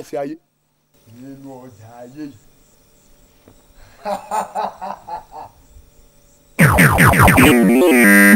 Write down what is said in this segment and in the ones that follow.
àṣẹ ayé. nínú ọjà ayé yìí.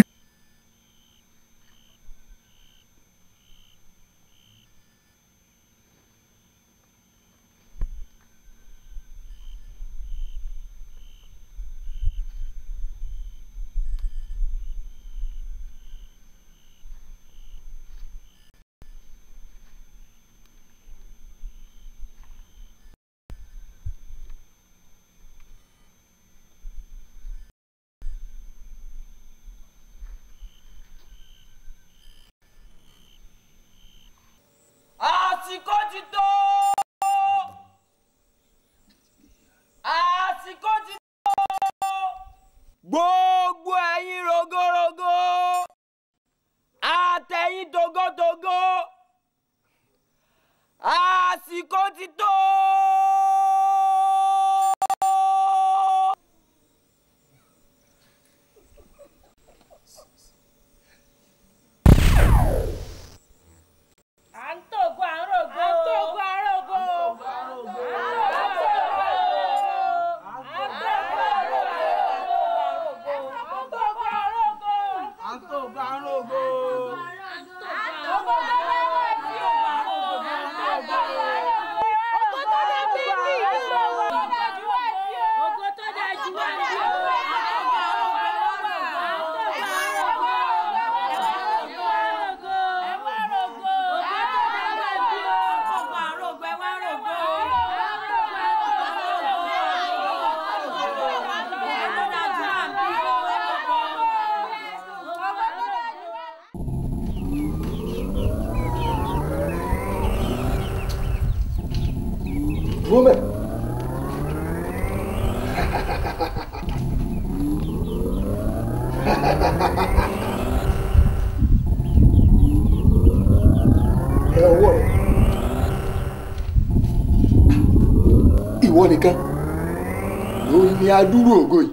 adúrú ògo yìí.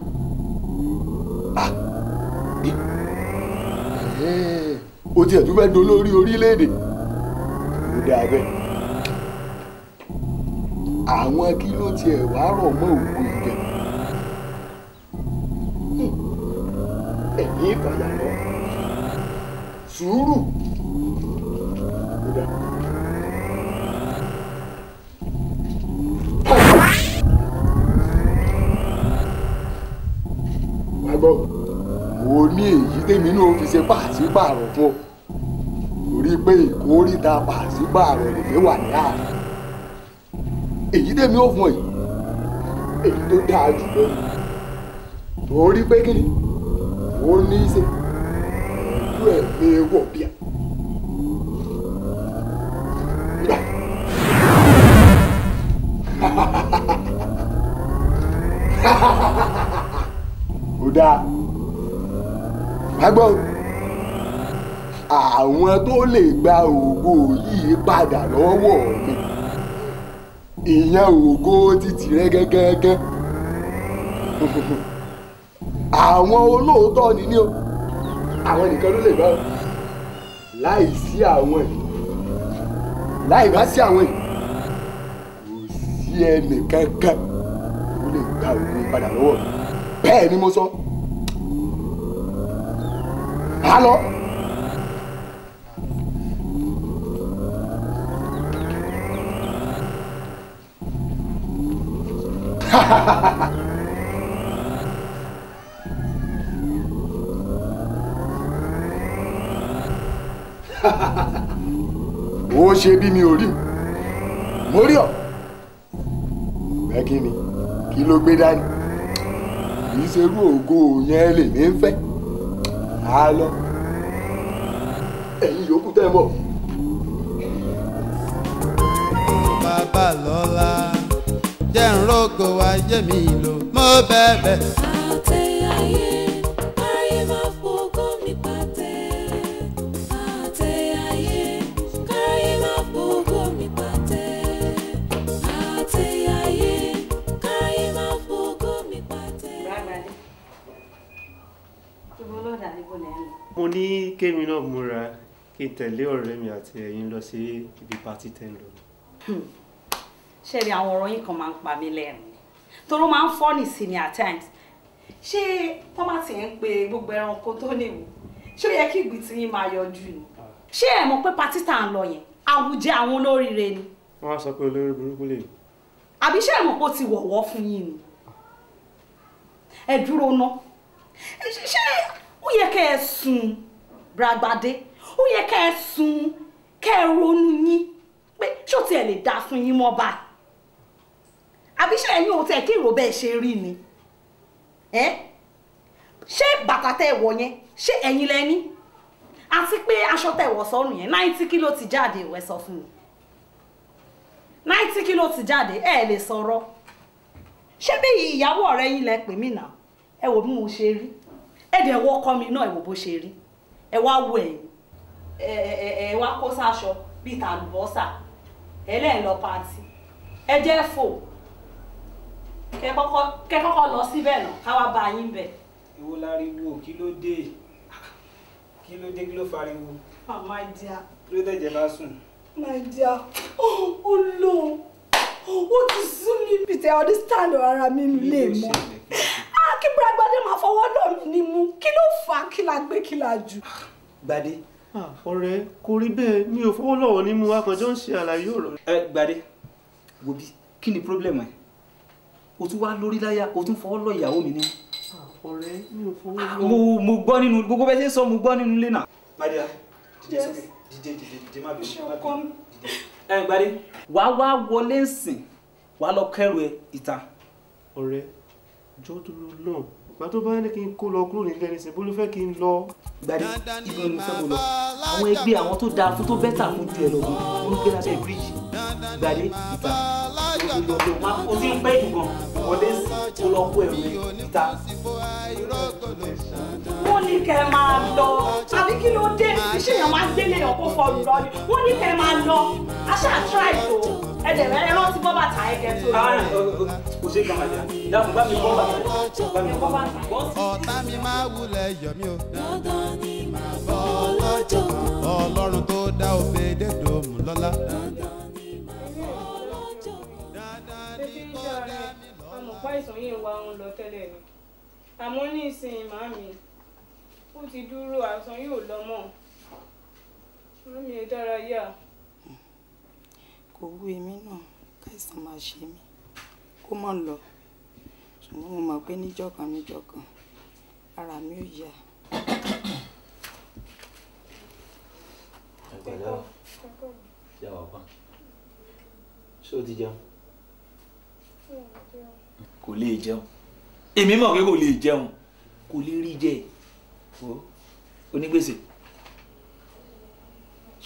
Ah, eh, o tiẹ̀ tún fẹ́ dolórí orílẹ̀-èdè. Ó dáa bẹ́ẹ̀. Àwọn kí ló tiẹ̀ wá rọ̀ mọ́ òun. tèmi náà fi ṣe pàṣípààrọ̀ fún ọ. Torí pé ìkórìíta pàṣípààrọ̀ lèmi wà ní àná èyí tèmi ò fún ẹ èyí tó dáa jù lọ torí pé kí ni? Ó ní í ṣe pẹ̀lú ẹ̀mí wọ̀bíà. Gbàgbọ́ àwọn tó lè gba ògo yìí padà lọ́wọ́ mi. Ìyẹn ògo títì rẹ gẹ́gẹ́gẹ́. Àwọn olóòótọ́ ni ní o. Àwọn nìkan ló lè gbà o láìsí àwọn yìí láì bá sí àwọn yìí kò sí ẹnì kankan tó lè gba ògo padà lọ́wọ́ mi. Bẹ́ẹ̀ ni mo sọ. Hálọ́. ó ṣe bí mi ò rí. Mo rí ọ. Bẹ́ẹ̀ kí ni? Kí ló gbé dání? Kì í ṣerú ògo yẹn lèmi ń fẹ́. Á lọ tẹ́ ẹ mọ̀ bàbá lọ́la jẹ́ ń rògo ayé mi lò mo bẹ̀bẹ̀. Àtẹ ayé, káráyé máa fògo mi pàtẹ. Àtẹ ayé, káráyé máa fògo mi pàtẹ. Àtẹ ayé, káráyé máa fògo mi pàtẹ. Mo ní kémi náà múra kí n tẹ̀lé ọ̀rẹ́ mi àti ẹ̀yin lọ sí ibi pátí tẹ́ ń lọ. Ṣé rí àwọn ọ̀rọ̀ yín kan máa ń pa mí lẹ́rìn ni? Toró máa ń fọ́nì sí mi at times. Ṣé wọ́n bá ti ń pe gbogbo ẹranko tó níwò? Ṣé ó yẹ kí ìgbì tí yín máa yọjú ni? Ṣé ẹ mọ̀ pé pátí tá à ń lọ yẹn? Àwùjẹ àwọn olóríire ni. wọ́n á sọ pé olórí burúkú lè Àbí ṣé ẹ mọ̀ pé ó ti wọ̀wọ́ fún yín ni? Ẹ dúró ná. Ṣé ó yẹ kẹ́ ẹ sùn Bràgbàdé? Ó yẹ kẹ́ ẹ sùn kẹ́ ẹ ronú yín pé ṣé ó tiẹ̀ lè dáa fún yín mọ́ báyìí? àbí ṣe ẹ̀yin ò tẹ̀ kí ìrò bẹ́ẹ̀ ṣe rí ni? Ṣé bàtà tẹ́ ẹ wọ̀ yẹn ṣé ẹ̀yin lẹ́ni àti pé aṣọ tẹ́ ẹ wọ̀ sọ́rùn yẹn náìtì kìló ti jáde ìwẹ́ sọ fún mi. Náìtì kìló ti jáde ẹ lè sọ̀rọ̀. Ṣé bí ìyàwó ọ̀rẹ́ yín lẹ pè mí nà ẹ wò bí mo ṣe rí. Ẹ dẹ̀ wọ́ ọkọ mi náà ẹ wò bó ṣe rí. Ẹ wá wo ẹ̀yìn ẹ ẹ wá kó sáṣọ bíi tàlùbọ́sà ẹ lẹ́ẹ̀ lọ ẹ jẹ́ fò. Kẹ kọ́kọ́ lọ síbẹ̀ náà káwá bá yín bẹ̀. ìwo láriwo kí ló dé? Kí ló dé kí ló fariwo? Ah my dear. Kí ló tẹ̀jẹ̀ bá sùn. my dear. Ó lò ó ti sún mi. Bí tẹ understand ara mi lè mọ. kí ah kí Bràgbàdé máa fọwọ́ lọ mí ní mú. Kí ló fà á? Kí la gbé kí la jù. gbadé ọ̀rẹ́ kò rí bẹ́ẹ̀ mi ò fọwọ́ lọ́wọ́ ní mu akànjọ́ ń ṣe àlàyé ọ̀rọ̀. ẹ gbadé wo bí kí ni problem ẹ o tún wá lórí láyà o tún fọwọ́ lọ ìyàwó mi ní. ọ̀rẹ́ mi ò fọwọ́ lọ́wọ́. mo mo gbọ́ nínú gbogbo bẹ́ẹ̀ ṣe ń sọ mo gbọ́ nínú ilé náà. gbadé dìde sókè dìde dìde dìde má bínú má dìde. ẹ gbadé wàá wá wọlé nsìn wàá lọ kẹrù ẹ ìta. ọ̀rẹ́ jọ́ dúró náà ìgbà tó bá ní kí n kó lọ kúrò nílé ẹni sìn bó ló fẹ́ kí n lọ. ibi ni mo fẹ́ mo lọ. àwọn ẹgbẹ́ àwọn tó dáa fún tó bẹ́tà fún ju ẹ lọ ló ń gbé lábẹ́ bíríìjì gbadé ìta o ti ń pẹ́ gan. Wọlé sí kó lọ kó ẹrù ẹ ìta. wọ́n ní kẹ́ ẹ máa lọ. Àbí kí ló dé? Iṣẹ́ yẹn máa gbélé lọ ni. Wọ́n ní kẹ́ ẹ máa lọ. Aṣáà try tó ẹ̀dẹ̀ rẹ̀ ẹ rántí bọ́ bàtà ẹ̀kẹ́ tó lọ. kò ṣe kàn máa dáhùn bá mi bọ́ bàtà. Bá mi bọ́ bàtà. ọ̀tá mi máa wulẹ̀ yọ̀ mí o. Dandan ni màá bọ́ lọ́jọ́. Ọlọ́run tó dá òbèdè dòmù lọ́lá. títí ń jà rẹ̀ àmọ̀pá ìsàn yìí wá ń lọ tẹ́lẹ̀ ni. Àmọ́ ní ìsìn màmí ó ti dúró àìsàn yóò lọ mọ́. Màmí ẹ dára yá kò wú èmi náà káìsàn máa ṣe mí kó mọ̀ lọ. Ṣùgbọ́n mo mọ̀ pé níjọ́ kan níjọ́ kan ara mi ò yá. O, ti jẹun? kò lè jẹun. Èmi mọ̀ pé kò lè jẹun. Kò lè rí jẹ. Onígbèsè.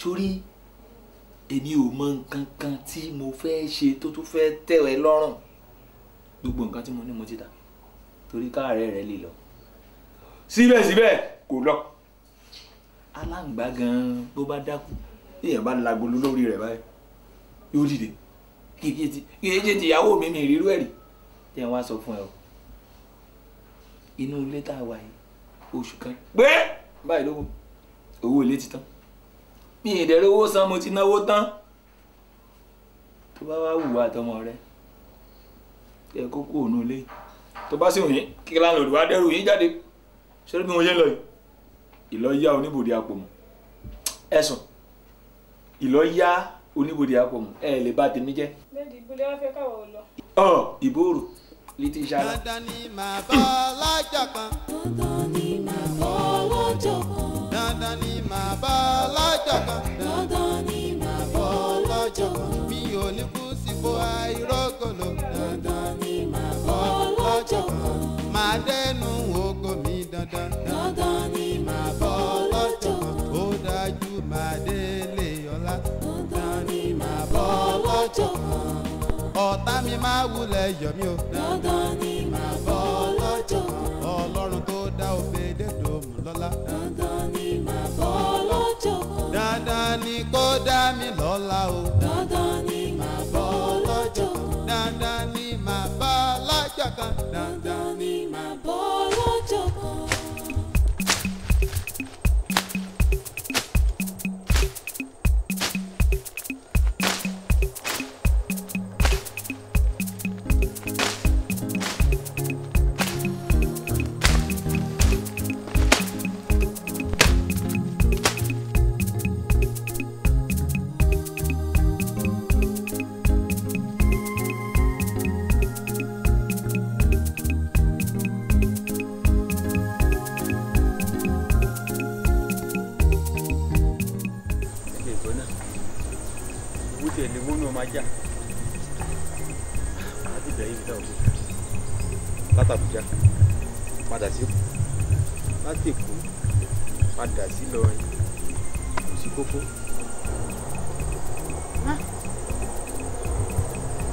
Sórí èmi ò mọ nǹkan kan tí mo fẹ́ ṣe tó tún fẹ́ tẹ̀ ẹ́ lọ́rùn. Gbogbo nǹkan tí mo ní mo ti dà torí káàárẹ̀ rẹ̀ lè lọ. Síbẹ̀síbẹ̀ kò lọ. Aláǹgbá gan bó bá dákú. Èèyàn bá lagolo lórí rẹ̀ báyìí yóò dìde. Kì í ṣe tìyàwó mi mi ìrírú ẹ̀rí tí wọ́n wá sọ fún ẹ o inú ilé tá a wà yìí oṣù kan pé báyìí ló wù owó ilé ti tán mi ìdẹ̀rẹ̀ owó san mo ti náwó tán tó bá wá wù wá àtọmọ rẹ ẹ kó kú òun ilé tó bá sì yín kí láńlọ́ọ̀dù wá dẹ́rù yín jáde ṣé bí mo ṣe ń lọ yìí ìlọ yá oníbòde àpòmù ẹ̀sùn ìlọ yá oníbòde àpòmù ẹ lè bá tèmi jẹ́ bẹ́ẹ̀ni ìbúlé wá fẹ́ káwọ̀ lọ. ọ ìbòrò létí ìṣáná. dandan ni màá bọ́ lọ́jọ́ kan. dandan ni màá bọ́ lọ́jọ́ kan. dandan ni màá bọ́ lọ́jọ́ kan. Mi máa wulẹ̀ yọ̀ mí o. dandan ni màá bọ́ lọ́jọ́ kan. ọlọ́run tó dá òfèdè dòmù lọ́lá. dandan ni màá bọ́ lọ́jọ́ kan. dandan ni kó dá mi lọ́lá o. dandan ni màá bọ́ lọ́jọ́ kan. dandan ni màá bọ́ lọ́jọ́ kan. dandan ni màá bọ́ lọ́jọ́ kan. Ìbẹ̀rẹ̀ yìí dáwọ́ látàbújá padà sí Èkó. Láti Èkó padà sí Ìlọrin kò sí kókó.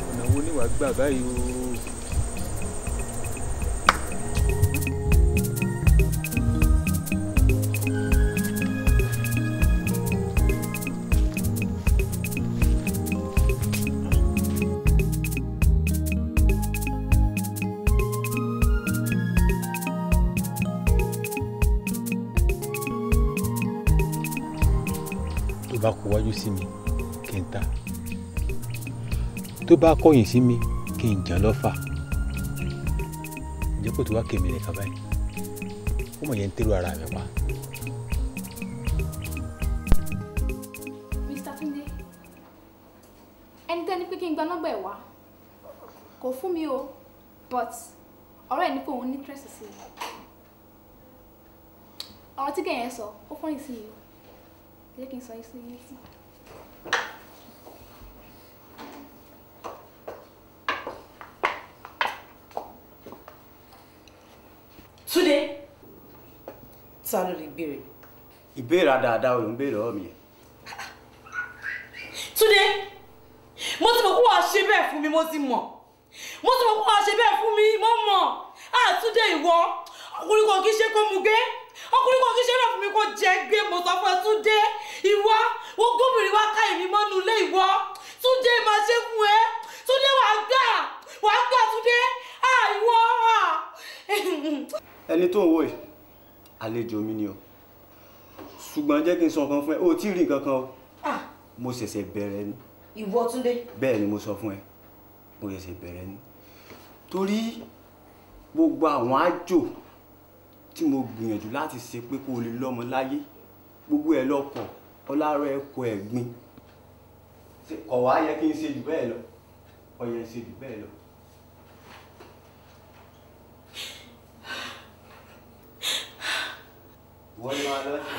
Ọ̀nà wo ni wàá gbà báyìí o. sí mi kí n ta tó bá kọ̀yìn sí mi kí n jàn lọ́fà ǹjẹ́ kó tó wá kémi nìkan báyìí ó mọ̀ yẹn ń tẹ́rù ara mi pa. Mr. Pé kí n gba nọ́mbà ẹ̀ wá kò fún mi o but ọ̀rẹ́ ẹ̀ ní pé òun ní interest sí i ọ̀rọ̀ tí kẹ̀yìn sọ ó fọ́nì sí i o jẹ́ kí n sọ yìí sí i. Túndé ta ló lè béèrè. ìbéèrè dáadáa ló ń béèrè ọ́ mi. Túndé mo ti mọ̀ kó wàá ṣe bẹ́ẹ̀ fún mi mo ti mọ̀. Mo ti mọ̀ kó wàá ṣe bẹ́ẹ̀ fún mi mo mọ̀. Á Túndé ìwọ ọkùnrin kan kì í ṣe kó mu gbé ọkùnrin kan kì í ṣe náà fún mi kó jẹ gbé mo sọ fún ẹ Túndé ìwọ wo gómìnà wa ká èmi mọ́nu ilé ìwọ. Túndé máa ṣe fún ẹ. Túndé wàá gbà wàá gbà Túndé. Á ìwọ á. ẹni tó ń wò yìí àlejò mi ni o. Ṣùgbọ́n jẹ́ kí n sọ nǹkan fún ẹ o tí ì rí nǹkan kan o. Mo ṣẹ̀ṣẹ̀ bẹ̀rẹ̀ ni. Ìwọ Túndé. Bẹ́ẹ̀ ni mo sọ fún ẹ mo ṣẹ̀ṣẹ̀ bẹ̀rẹ̀ ni. Torí gbogbo àwọn àjò tí mo gbìyànjú láti ṣe pé kó o lè lọ́mọ láyé gbogbo ẹ̀ lọ́kọ̀ ọlárọ̀ ẹ̀ kọ ẹ̀gbin ọ̀wá yẹ kí n ṣe jù bẹ́ẹ̀ lọ? Ọ̀yẹ̀ ṣe jù bẹ́ẹ̀ lọ. Wọ́n máa lọ sí.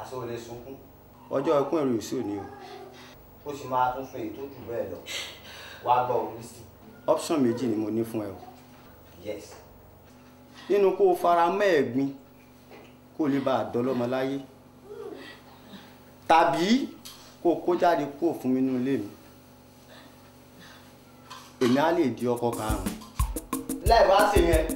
Aṣọ olè sunkún. Ọjọ́ ẹkún ẹ̀rù yìí sí òní o. Ó sì máa tún fún èyí tó jù bẹ́ẹ̀ lọ. Wàá gbọ́ òun sí. Méjì ni mo ní fún ẹ o. Yes. Nínú kó o fara mọ́ kó o lè bá a dán lọ́mọ láyé. Tàbí kó o kó jáde kó o fún mi nínú ilé mi èmi á lè di ọkọ karùn-ún. láì bá ṣe yẹn.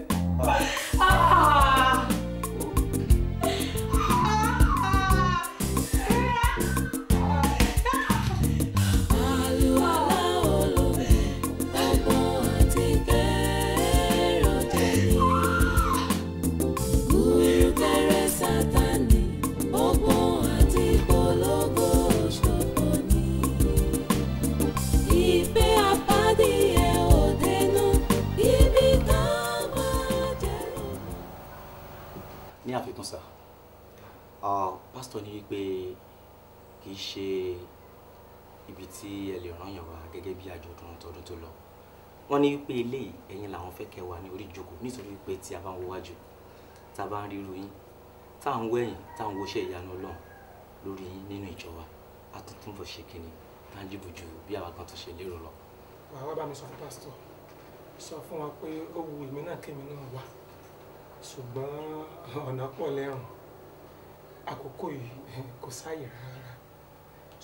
Àfikún sá ah, pásítọ̀ ní wípé kì í ṣe ibi tí ẹ lè ràn yàn wá gẹ́gẹ́ bí àjọ̀dún tọdún tó lọ. Wọ́n ní wípé eléyìí ẹ̀yin làwọn fẹ́ kẹ́ wà ní orí ìjókòó nítorí wípé tí a bá ń wo wájú tá a bá ń ríru yín tá à ń wẹ̀yìn tá à ń woṣẹ́ ìyanu ọlọ́run lórí yín nínú ìjọ wa a tún túnbọ̀ ṣe kíni tangible ju bí àwa kan tó ṣe lérò lọ. wàá wá bá mi sọ fún pásítọ̀. Sọ fún wa pé ó wu èmi náà kémi náà ṣùgbọ́n ọ̀nà pọ̀ lẹ́rùn àkókò yìí kò sáàyè rárá.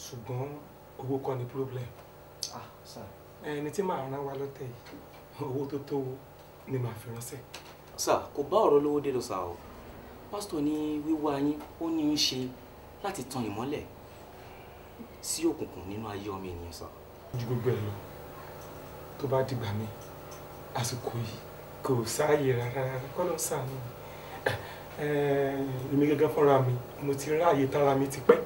Ṣùgbọ́n owó kọ́ ni problem. Ẹni tí màá rán wa lọ́tẹ̀ yìí owó tó tó ni màá fi ránṣẹ́. sà kò bá ọ̀rọ̀ lówó dé lọ sà o. Pásítọ̀ ní wíwá yín ó ní í ṣe láti tan ìmọ́lẹ̀ sí òkùnkùn nínú ayé ọmọ ènìyàn sà. ju gbogbo ẹ lọ. Tó bá dìgbà mi àsìkò yìí kò sáàyè rárá kọ́ ló ń sàánú mi èmi gẹ́gẹ́ fúnra mi mo ti ráàyè tára mi ti pẹ́.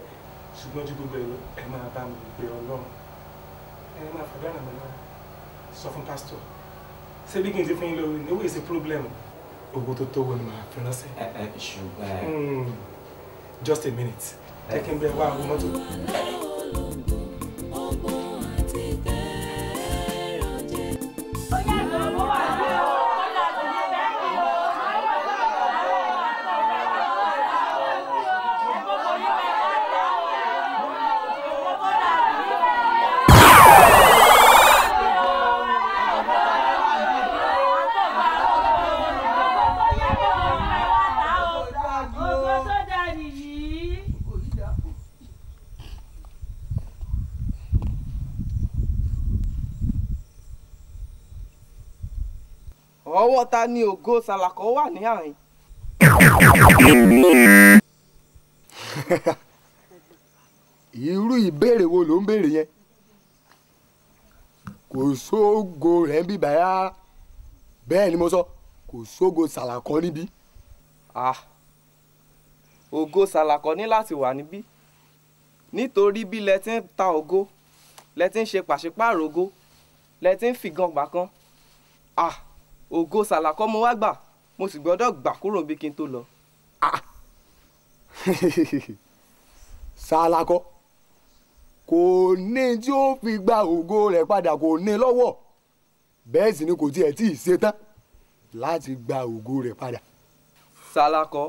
Ṣùgbọ́n ju gbogbo ẹ lọ ẹ máa bá mi gbé ọlọ́run. Ẹ máa fàdánà mi lọ sọ fún pásítọ̀. Ṣé bí kí n ti fún yín lórí ní owó ìṣe problem? Owó tó tó wo ni màá fi ránṣẹ́. ṣùgbọ́n. Hmm, just a minute. Jẹ́ kí n bẹ wá àwọn mọ́tò. Ọwọ́ ta ni ògo sàlàkọ́ wà ní àárín. irú ìbéèrè wo ló ń béèrè yẹn kò sógo rẹ̀ ń bí bàyá bẹ́ẹ̀ ni mo sọ kò sógo sàlàkọ́ níbí. Ah, ògo sàlàkọ́ ní láti wà níbí nítorí bí lẹ ti ń ta ògo lẹ ti ń ṣe pàṣípààrọ̀ ògo lẹ ti ń fìgan gbà kan ah ògo sàlàkọ́ mo wá gbà mo sì gbọ́dọ̀ gbà kúrò bí kí n tó lọ. sàlàkọ́ kò ní tí ó fi gba ògo rẹ̀ padà kò ní lọ́wọ́ bẹ́ẹ̀ sì ni kò tiẹ̀ tí ì ṣetán láti gba ògo rẹ̀ padà. sàlàkọ́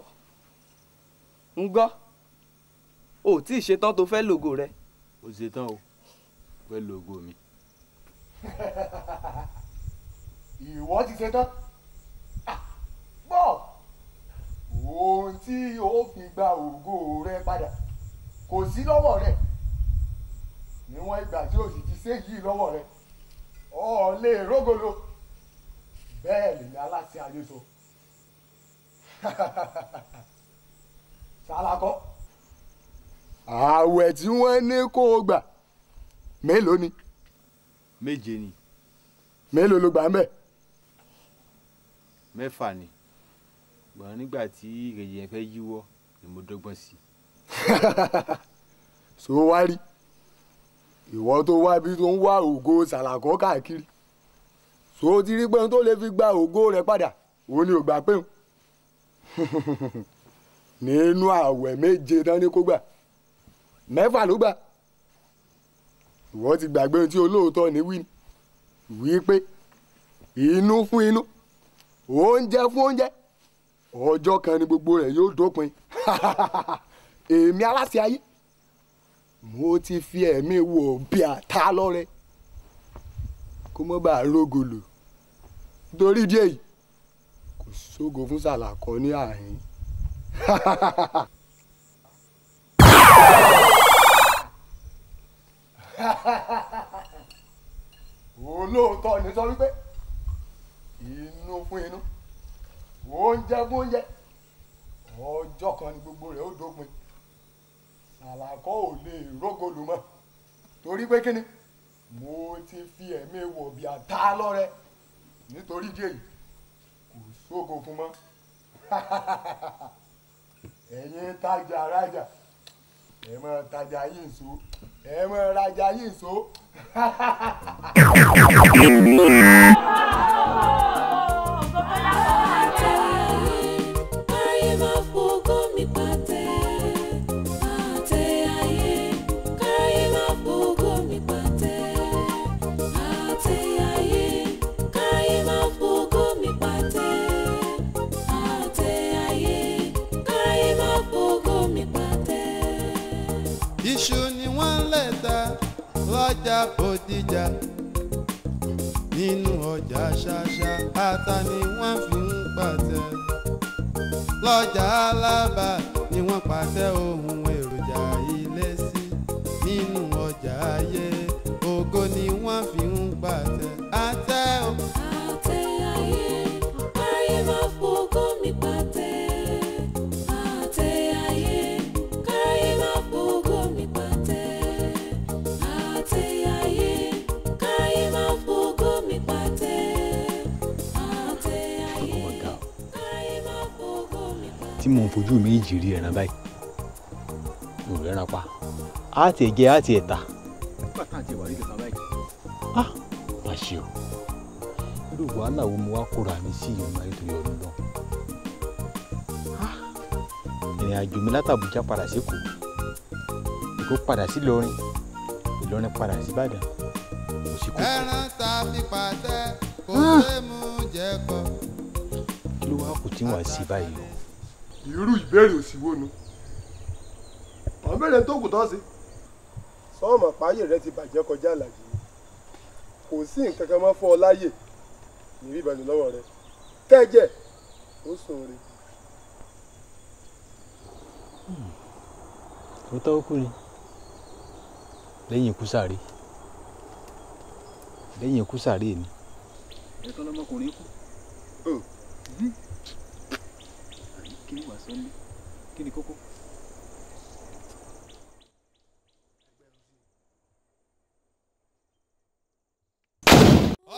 ń gbọ́ ò tí ì ṣetán tó fẹ́ lògo rẹ. ó ṣetán o fẹ́ lo ògo mi. ìwọ ti ṣetán Ah, gbọ́. Ohun tí ó fi gba ògo rẹ padà kò sí lọ́wọ́ rẹ. Níwọ̀n ìgbà tí o sì ti ṣe yìí lọ́wọ́ rẹ ọ lè rógolo bẹ́ẹ̀ lèmi aláṣẹ ayé sọ. Sálakọ́ ààwẹ̀ tí wọ́n ní kó o gbà mélòó ni? Méje ni. Mélòó ló gbà ń bẹ̀. Mẹ́fà ni. Gbọ̀n nígbà tí ìrèjì yẹn fẹ́ yíwọ́ ni mo dọ́gbọ́n sí i. so wá rí. Ìwọ tó wá bí tó ń wá ògo sàlàkọ́ káàkiri. So ti rí pé ohun tó lè fi gba ògo rẹ padà òun ni ò gbà pé nínú àwẹ̀ méje tán ní kó gbà. Mẹ́fà ló gbà. Ìwọ ti gbàgbé ohun tí olóòótọ́ ní wí ni. Wí pé inú fún inú oúnjẹ fún oúnjẹ. Ọjọ́ kan ni gbogbo rẹ̀ yóò dópin. Èmi aláṣẹ ayé. Mo ti fi ẹ̀mí wò bí ata lọ́rẹ́. Kó mọ́ bá a rógolò nítorí díẹ̀ yìí kò sógo fún sàlàkọ ní àárín. olóòótọ́ ni sọ wípé inú fún inú fún oúnjẹ. Ọjọ́ kan ni gbogbo rẹ̀ ó dópin. Sàlàkọ́ ò lè rógolù mọ́. Torí pé kíni mo ti fi ẹ̀mí wọ̀ bí ata lọ́rẹ́. Nítorí díẹ̀ yìí kò sógo fún mọ́. Ẹ̀yin tajà rajà ẹ máa tajà yín so ẹ máa rajà yín so. lọ́jà bòdìjà nínú ọjà ṣáṣá ata ni wọ́n fi ń pàtẹ. Lọ́jà alábà ni wọ́n pàtẹ ohun tí mò ń fojú méjì rí ẹran báyìí. Mi ò rẹ́ran pa á tiẹ̀ jẹ á tiẹ̀ tà. Nígbà tá à ń tiẹ̀ wà rí kankan báyìí. Á má ṣe o. Irú wàhálà wo mo wá kóra mi sí ìrìn ayé torí ọdún náà ìrìn àjò mi látàbújá padà sékòó èkó. Padà sí ìlọrin. Ìlọrin padà sí ìbàdàn. Kò sí ẹran tá a fi pàtẹ kò é mú jẹ kọ. kí ló wá kù tí wàá sí báyìí o. irú ìbéèrè òsì wo nu. Àwọn béèrè tó kù tán sí. sọ́ọ̀mọ̀ páyé rẹ ti bàjẹ́ kọjá àlàyé kò sí nǹkan kan mọ́ fún ọ láyè. Ìrí ìbànú lọ́wọ́ rẹ. Kẹ́jẹ́ ó sùn rè. ó tọ́wọ́ kú ni. Lẹ́yìn ikú sáré lẹ́yìn ikú sáré ni. ẹ̀kan lọmọkùnrin kú. Kí ni wàá sọ ní kí ni kókó.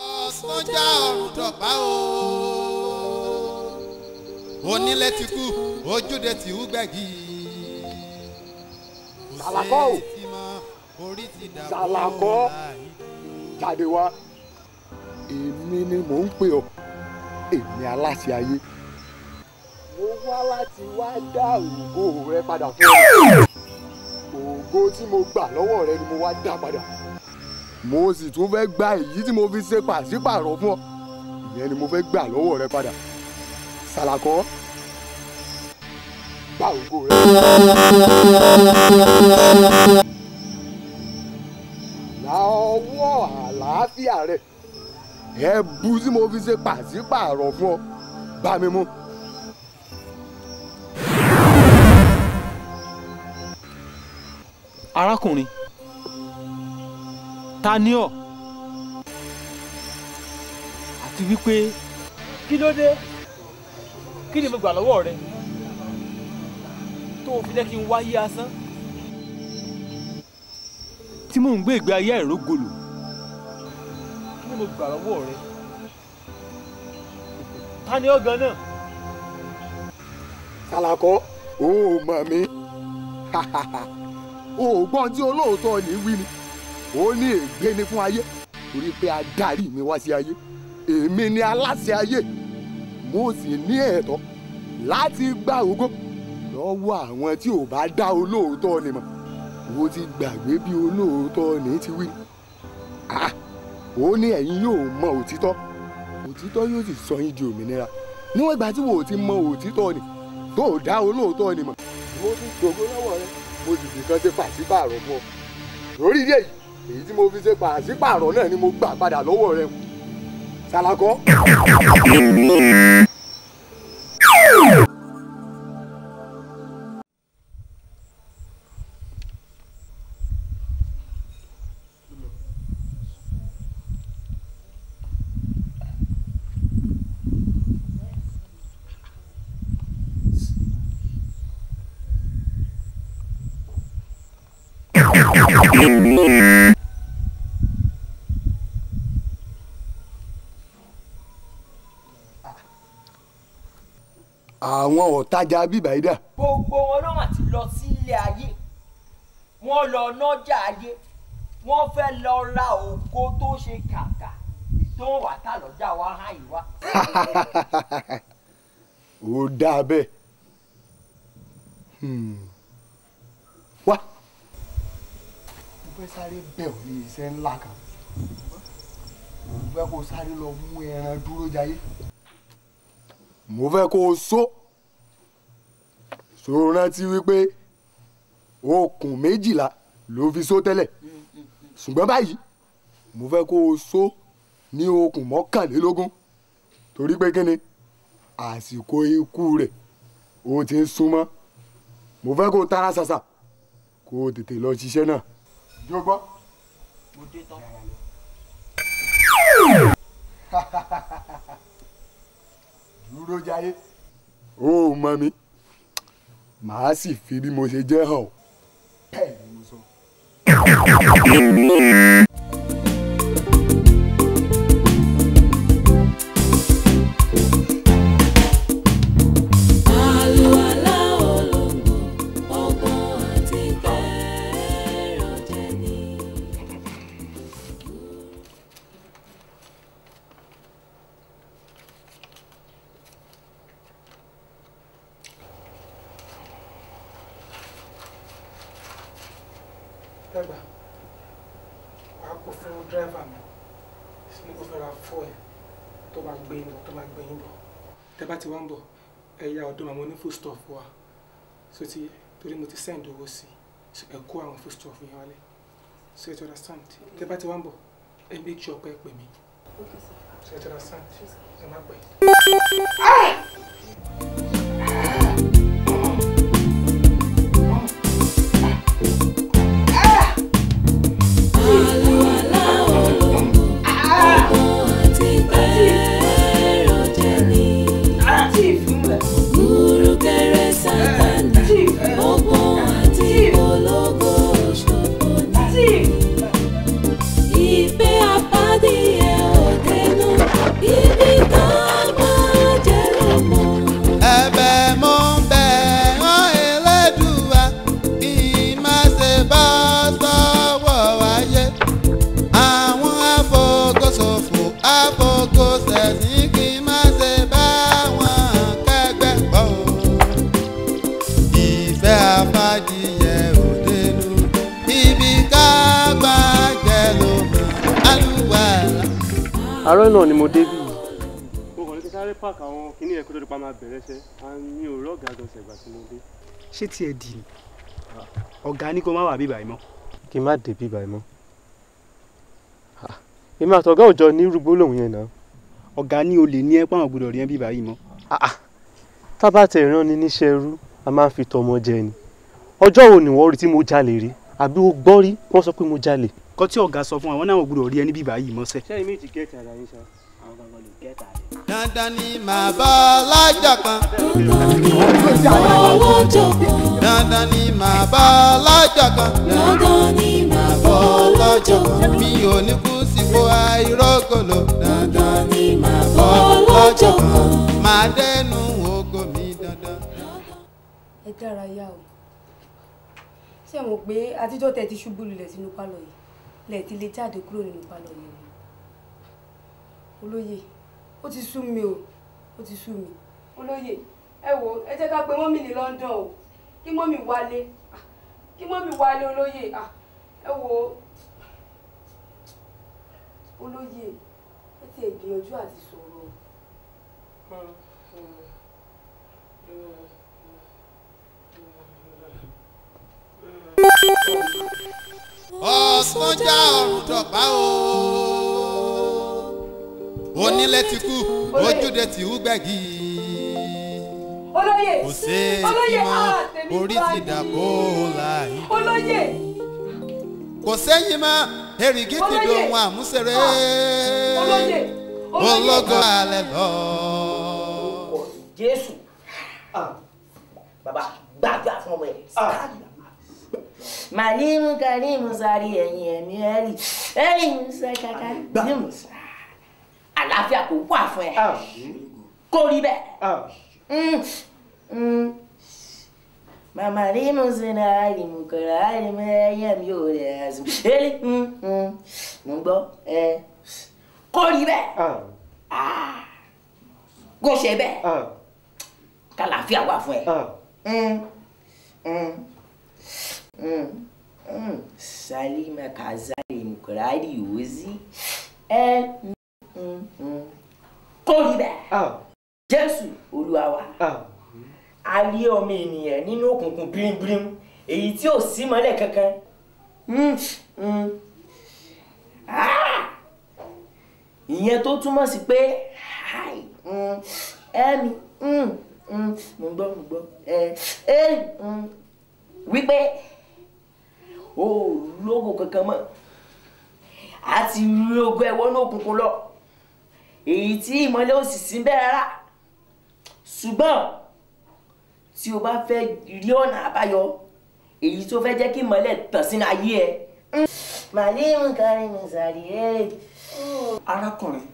ọ̀sánjá ọ̀run dọ̀pá o. onílé ti kú ojúde ti hú gbẹ̀gì. Sàlàkọ́ o. Sàlàkọ́ jáde wá èmi ni mò ń pè ọ́ èmi aláṣẹ ayé mo wá láti wá dá ògo rẹ padà fún ọ ògo tí mo gbà lọ́wọ́ rẹ ni mo wá dá padà. Mo sì tún fẹ́ gba èyí tí mo fi ṣe pàṣípààrọ̀ fún ọ. Ìyẹn ni mo fẹ́ gbà lọ́wọ́ rẹ padà. Sàlàkọ́ gba ògo rẹ. la ọwọ́ àlàáfíà rẹ. Ẹ̀bù tí mo fi ṣe pàṣípààrọ̀ fún ọ bá mi mú. Arákùnrin ta ni ọ́? Àti wípé kí ló dé? Kí ni mo gbà lọ́wọ́ rẹ? Tó o fi jẹ́ kí n wáyé asán? Tí mò ń gbé ìgbé ayé àìrógolò kí ni mo gbà lọ́wọ́ rẹ? Ta ni ọ́ gan-an. Sàlàkọ́ o ò mọ̀ mí o ò gbọ́n tí olóòótọ́ ní wí ni. Ó ní ègbé ni fún ayé torí pé adarí mi wá sí ayé. Èmi ni aláṣẹ ayé. Mo sì ní ẹ̀tọ́ láti gba ògo lọ́wọ́ àwọn tí ò bá dá olóòótọ́ ni mọ̀. Wo ti gbàgbé bí olóòótọ́ ní ti wí. Ni ó ní ẹ̀yin yóò mọ òtítọ́. Òtítọ́ yóò sì sọ yín di òmìnira. Níwọ̀n ìgbà tí ó ti mọ òtítọ́ ni tó dá olóòótọ́ ni mọ̀ mo ti gbogbo lọ́wọ́ rẹ mo sì fi kan ṣe pàṣípààrọ̀ fún ọ lórí ilé yìí èyí tí mo fi ṣe pàṣípààrọ̀ náà ni mo gbà padà lọ́wọ́ rẹ ṣàlàkọ́. Àwọn ọ̀tajà bíbá yìí dà. gbogbo wọn mà ti lọ sílé ayé wọn lọ nọjà ayé wọn fẹ́ lọ ra ògo tó ṣe kàkà tó wà tá lọ́jà wa hàn yìí wá. ó dáa bẹ́ẹ̀. Hmm. wá fẹ́ sáré bẹ̀ ọ́ ní iṣẹ́ ńlá kan. Mo fẹ́ kó sáré lọ mú ẹran dúró jayé. Mo fẹ́ kó o só. So rántí wípé okùn méjìlá ló fi só tẹ́lẹ̀? Ṣùgbọ́n báyìí mo fẹ́ kó o só ní okùn mọ́kànlélógún. Torí pé kíni àsìkò ikú rẹ̀ ó ti ń súnmọ́. Mo fẹ́ kó o tara ṣàṣà kó o tètè lọ ṣiṣẹ́ náà. Jọgbọ́. mo dé tán. dúró jayé. ó mọ mi màá sì fi bí mo ṣe jẹ́ hàn ọ́. bẹ́ẹ̀ ni mo sọ. owó sí ẹ kó àwọn food stuff yẹn wálé. So ti understand? Tẹ́ bá ti wá ń bọ̀ ẹ make sure pé pè mí. So ti understand? Ẹ má pẹ́. Àárọ̀ náà ni mo mo kàn ní kí sáré pààkì àwọn kinní ẹ̀kọ́ tó di pa máa bẹ̀rẹ̀ ṣẹ́ mi ò rọ́ọ̀gà àjọṣe ìgbà tí mo dé. ṣé tiẹ̀ dì ní ọ̀gá ní kó má wà bíbà yìí mọ́. kí n má dé bíbá ẹ mọ́ Ah, èmi àtọ̀gá òjọ ní rúgbó lòun yẹn náà ọ̀gá ní olè ní ẹ́ pàwọn gbọdọ̀ rí ẹ́ bíbà yìí mọ́. tábà tẹ̀ rán ni níṣẹ́ ẹrú a máa ń fi tọmọ jẹ ni ọjọ́ wo ni wọ́n rí tí mo jalè rí àbí o gbọ́ rí wọ́n sọ pé mo jalè. kọ́ tí ọ̀gá sọ fún wa wọn náà gbọdọ̀ rí ẹ́ ní bíbà yìí mọ́sẹ̀. sẹ́yìn méjì gẹ̀ẹ́tì ara yín ṣá. Dandan ni màá bọ́ lọ́jọ́ kan. Owó jọ̀gbọ́n. dandan ni màá bọ́ lọ́jọ́ kan. Dandan ni màá bọ́ lọ́jọ́ kan. mi ò ní kú sípò àìrógòlò. Dandan ni màá bọ́ lọ́jọ́ kan. màá dẹnu ògo mi dandan. ẹ dára yá o ṣé mo pé àtijọ́ tẹ ti ṣubú lulẹ̀ sínú pálọ̀ yìí lẹ̀ ti lè jáde kúrò nínú pálọ̀ yìí olóyè ó ti sú mi o ó ti sú mi. Olóyè ẹ wo ẹ jẹ́ ká pe mọ́mì ní London o. Kí mọ́mì wálé Ah, kí mọ́mì wálé olóyè Ah, ẹ wo. Olóyè ẹ ti ẹ̀ gbìyànjú àti sọ̀rọ̀ ọ sọ́jà ọ̀run dọ̀pá o onílé ti kú ojúde ti hú gbẹ̀gì. Olóyè. Olóyè. mọ́ ah, orí ti mi. dà kó láì. Olóyè. Kò sẹ́yìn mọ́ èrìgì ti dòun àmúṣeré. Olóyè. Olóyè. Ológo alẹ́ lọ. jésù. Bàbá gbàgbà fún ọmọ ẹ. Màlímù kàlímù sáré ẹ̀yìn ẹ̀mí ẹ̀rì ẹ̀yìn sẹ́kàkà. Gbàmù àlàáfíà kò wà fún ẹ kó rí bẹ́ẹ̀. Mm, mm. Mama limu sina alimu kọ̀rọ̀ alimu ẹ̀yẹ mi ò rẹ̀ ẹ̀sùn. Eli mo gbọ́ ẹ kó rí bẹ́ẹ̀. Ah, Kó ṣe bẹ́ẹ̀. Kàlàáfíà wà fún ẹ. Mm, mm, mm, mm. Salima. Ẹ mm, mm. Kó rí bẹ́ẹ̀. Jésù Olúwa wa a rí ọmọ ènìyàn nínú òkùnkùn bírímbírím èyí tí ò sí mọ́lẹ̀ kankan. Mm, mm. Ah! ìyẹn tó túmọ̀ sí pé hi, mm, ẹ̀mí mo gbọ́ mo gbọ́ ẹ wípé o lógo kankan mọ́ a ti rí ogun ẹ̀wọ́ ní òkùnkùn lọ èyí tí ìmọ́lẹ̀ ò sì sí bẹ́ẹ̀ rárá ṣùgbọ́n tí o bá fẹ́ rí ọ̀nà àbáyọ èyí tó fẹ́ jẹ́ kí ìmọ́lẹ̀ tàn sínú ayé ẹ. màlímù kárí mi sàrí ẹ. arákùnrin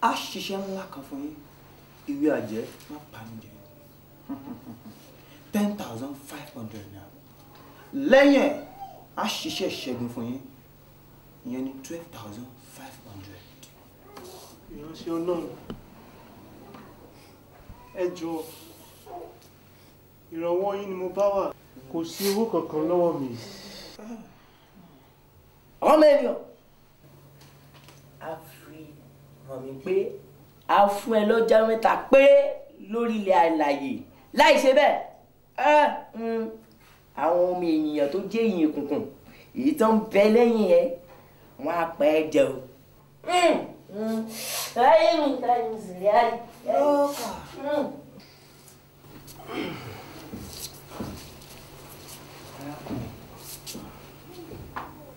a ṣiṣẹ́ ńlá kan fún yín ìwé àjẹ́ má bànújẹ́ ten thousand five hundred naira lẹ́yìn ẹ̀ a ṣiṣẹ́ ìṣẹ́gun fún yín ìyẹn ní twelve thousand. Ìránṣẹ́ ọlọ́run ẹ jọ ìrànwọ́ yín ni mo bá wà kò sí owó kankan lọ́wọ́ mi. ọmọ ènìyàn a fi hàn mí pé a fún ẹ lọ́jà mẹ́ta péré lórí ilẹ̀ àlàyé láì ṣe bẹ́ẹ̀ ẹ, mm, àwọn ọmọ ènìyàn tó jẹ́ ìyìn òkùnkùn èyí tó ń bẹ lẹ́yìn ẹ wọ́n á pẹ́ ẹ jẹ o. Ká ní sílẹ̀ ayé. Mm.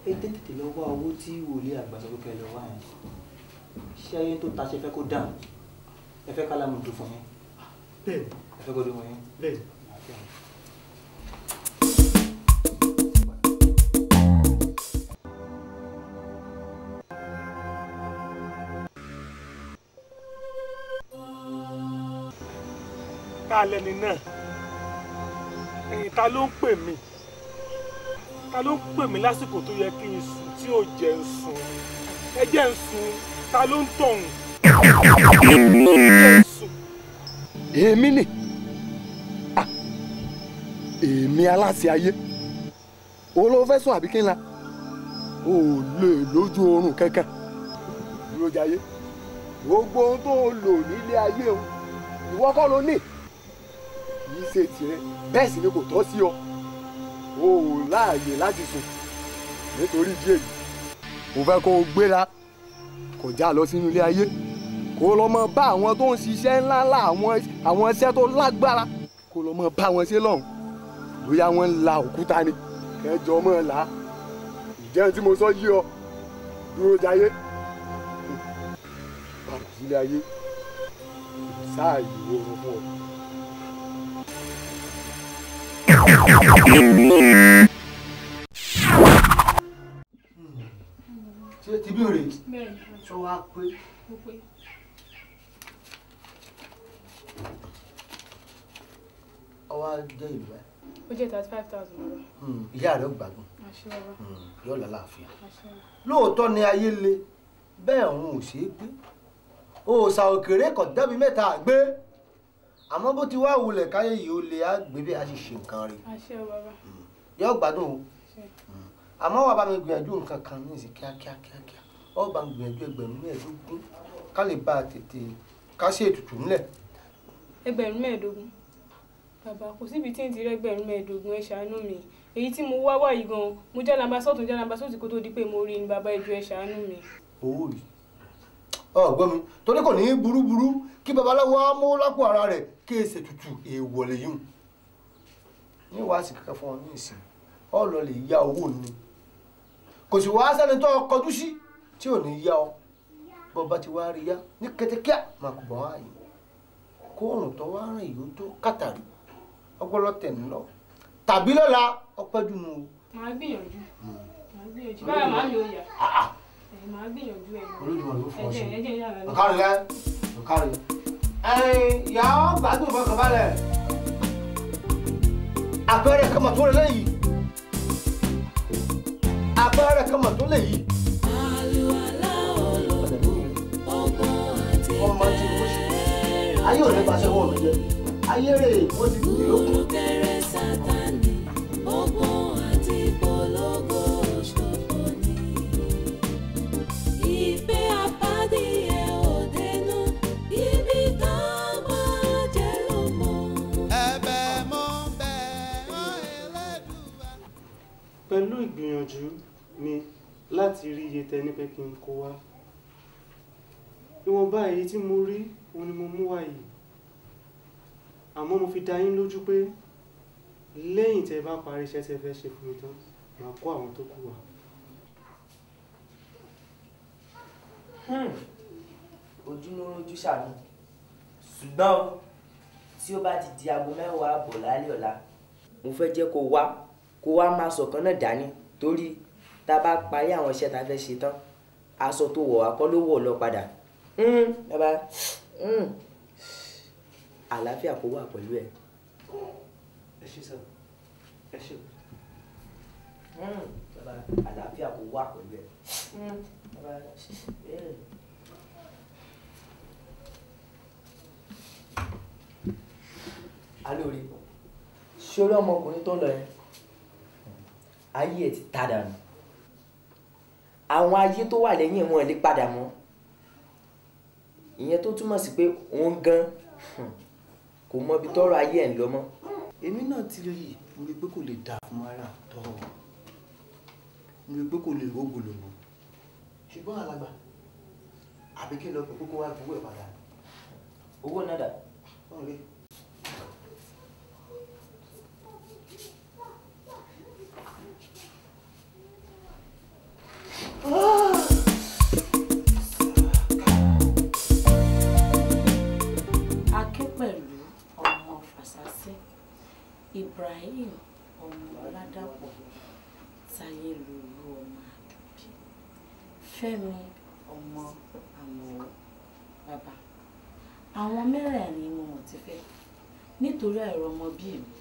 ẹ tètè lọ wá owó tí wòlíì àgbà sọ pé kẹ́ ẹ lọ wá yẹn ṣé ayé tó ta ṣe fẹ́ kó dáhùn ẹ fẹ́ ká lámùdù fún yín bẹ́ẹ̀ ẹ fẹ́ kó dún fún yín. bẹ́ẹ̀ ta lẹni náà? Ẹ̀yin ta ló ń pè mí? Ta ló ń pè mí lásìkò tó yẹ kí n sùn tí ò jẹ́ ń sùn? Ẹ jẹ́ ń sùn ta ló ń tọ̀hún èmi Ah, èmi aláṣẹ ayé. Olówó fẹ́ sùn àbí kí n la? Ò lè lójú oorun kankan. Dúró jayé. Gbogbo ohun tó lò nílé ayé o ìwọ ló ní kì í ṣe tirẹ̀ bẹ́ẹ̀ sì ni kò tọ́ sí ọ. O ò láàyè láti sùn. Nítorí ìdí èyí mo fẹ́ kó o gbéra kọjá lọ sínú ilé ayé kó lọ mọ bá àwọn tó ń ṣiṣẹ́ ńláńlá àwọn iṣẹ́ tó lágbára kó lọ mọ bá wọn ṣe lọ́hùn. Bóyá wọ́n la òkúta ni kẹjọ mọ́ á. Ìjẹun tí mo sọ yí ọ? Dúró jayé. Padà sílé ayé. Sáà yìí oorun fún ọ. Ṣé ti bí òrè Bẹ́ẹ̀ni. sọ wá pé Ó pé. ọwọ́ jẹ́ ìlú ẹ̀ Ó jẹ́ thirty five thousand bàbá. ìyá rẹ̀ ó gbádùn Àṣẹ bàbá. yóò lálàáfíà Àṣẹ bàbá. lóòótọ́ ni ayé le bẹ́ẹ̀ òun ò ṣeé gbé òòṣà òkèèrè kan débi mẹ́ta gbé àmọ́ bó ti wá wulẹ̀ káyé yìí ó le á gbé bẹ́ẹ̀ á sì ṣe nǹkan rẹ̀. Bàbá. yóò gbádùn o. Àṣẹ. àmọ́ wà bá mi gbìyànjú nǹkan kan ní ìsìn kíákíá kíákíá ó bá mi gbìyànjú ẹgbẹ̀rún mẹ́ẹ̀ẹ́dógún ká lè bá a tètè ká sí ètùtù ńlẹ̀ Ẹgbẹ̀rún mẹ́ẹ̀ẹ́dógún. bàbá kò síbi tí n ti rẹ́gbẹ̀rún mẹ́ẹ̀ẹ́dógún ẹ ṣàánú mi. Èyí tí mo wá yìí gan mo jálàmbá sọ́tún jálàmbá sósì kó tó di pé mo rí ni bàbá ẹjọ́ ẹ ṣàánú mi. owó rí ọgbọ́n mi. Torí kò ní í burúburú kí babaláwo á mú lápò ara rẹ̀ kí èsè tutù èèwọ̀ lè yún. Ní wàásì kankan fún ọ ní ìsìn ọ lọ lè ya owó ni. Kò sì wá sẹ́ni tó kọjú sí tí ò ní yá ọ. Bọ́ bá ti wá rí yá ní kẹtẹkíà máa kò bọ́ wá yìí. Kóòrùn tó wá rìn yìí ó tó kàtàrí ọgbọ́lọ́ tẹ̀ ń lọ. Tàbí lọ́la ọpẹ́ dùnú o. màá gbìyànjú. Màá gbìyànjú. Báyọ̀ màá mi ò yà màá gbìyànjú ẹ̀. Olódùmọ̀ ló fọ́ sí. Rẹ ẹ̀yin ìyá gbádùn fọkànbalẹ̀ àpẹẹrẹ kan mà tó lè léyìí àpẹẹrẹ kan mà tó lè yìí. ọmọ ayé ò ṣe wọ́n mi jẹ ayé rè wọ́n ti kú lókun. Pẹ̀lú ìgbìyànjú mi láti rí iye tẹ ní pé kí n kó wá. Ìwọ̀nba èyí tí mo rí òun ni mo mú wá yìí. Àmọ́ mo fi dá yín lójú pé lẹ́yìn tẹ bá parí iṣẹ́ tẹ fẹ́ ṣe fún mi tán màá kó àwọn tó kù wá. ojú ṣàánú ṣùgbọ́n o, tí ó bá ti di aago mẹ́wàá àbọ̀ lálẹ́ ọ̀la mo fẹ́ jẹ́ kó wá kó wá máa sọ̀kan náà dání torí tá a bá parí àwọn iṣẹ́ tá a fẹ́ ṣe tán aṣọ tó wọ̀ wá kọ́ ló wọ̀ lọ padà bàbá mm. àlàáfíà kó wà pẹ̀lú ẹ̀. ẹ ṣé sà ẹ ṣé. Mm, bàbá àlàáfíà kó wà pẹ̀lú ẹ̀. Bàbá alóore ṣorí ọmọkùnrin tó lọ yẹn ayé ẹ ti ta dànù àwọn ayé tó wà lẹ́yìn wọn lè padà mọ́ ìyẹn tó túmọ̀ sí pé òun gan kò mọ ibi tọ́rọ̀ ayé ẹ̀ ń lọ mọ́. èmi náà ti rí i mo rí i pé kò lè dà fún ara tọ́ mo rí i pé kò lè rógò lòmọ́ ṣùgbọ́n alàgbà àbí kí n lọ pẹ̀ kókó wá gbowó ẹ̀ padà. owó náà dà. ọ̀rẹ́ akínpẹ̀lú ọmọ fàṣásí ibrahim ọmọ ọládàpọ̀ táyé lòlú ọmọ àdùbí fẹ́mi ọmọ àmọ́ bàbá. Àwọn mẹ́rẹ̀ẹ̀rin ni mo ti fẹ́. Nítorí àìrọ́ ọmọ bíi mi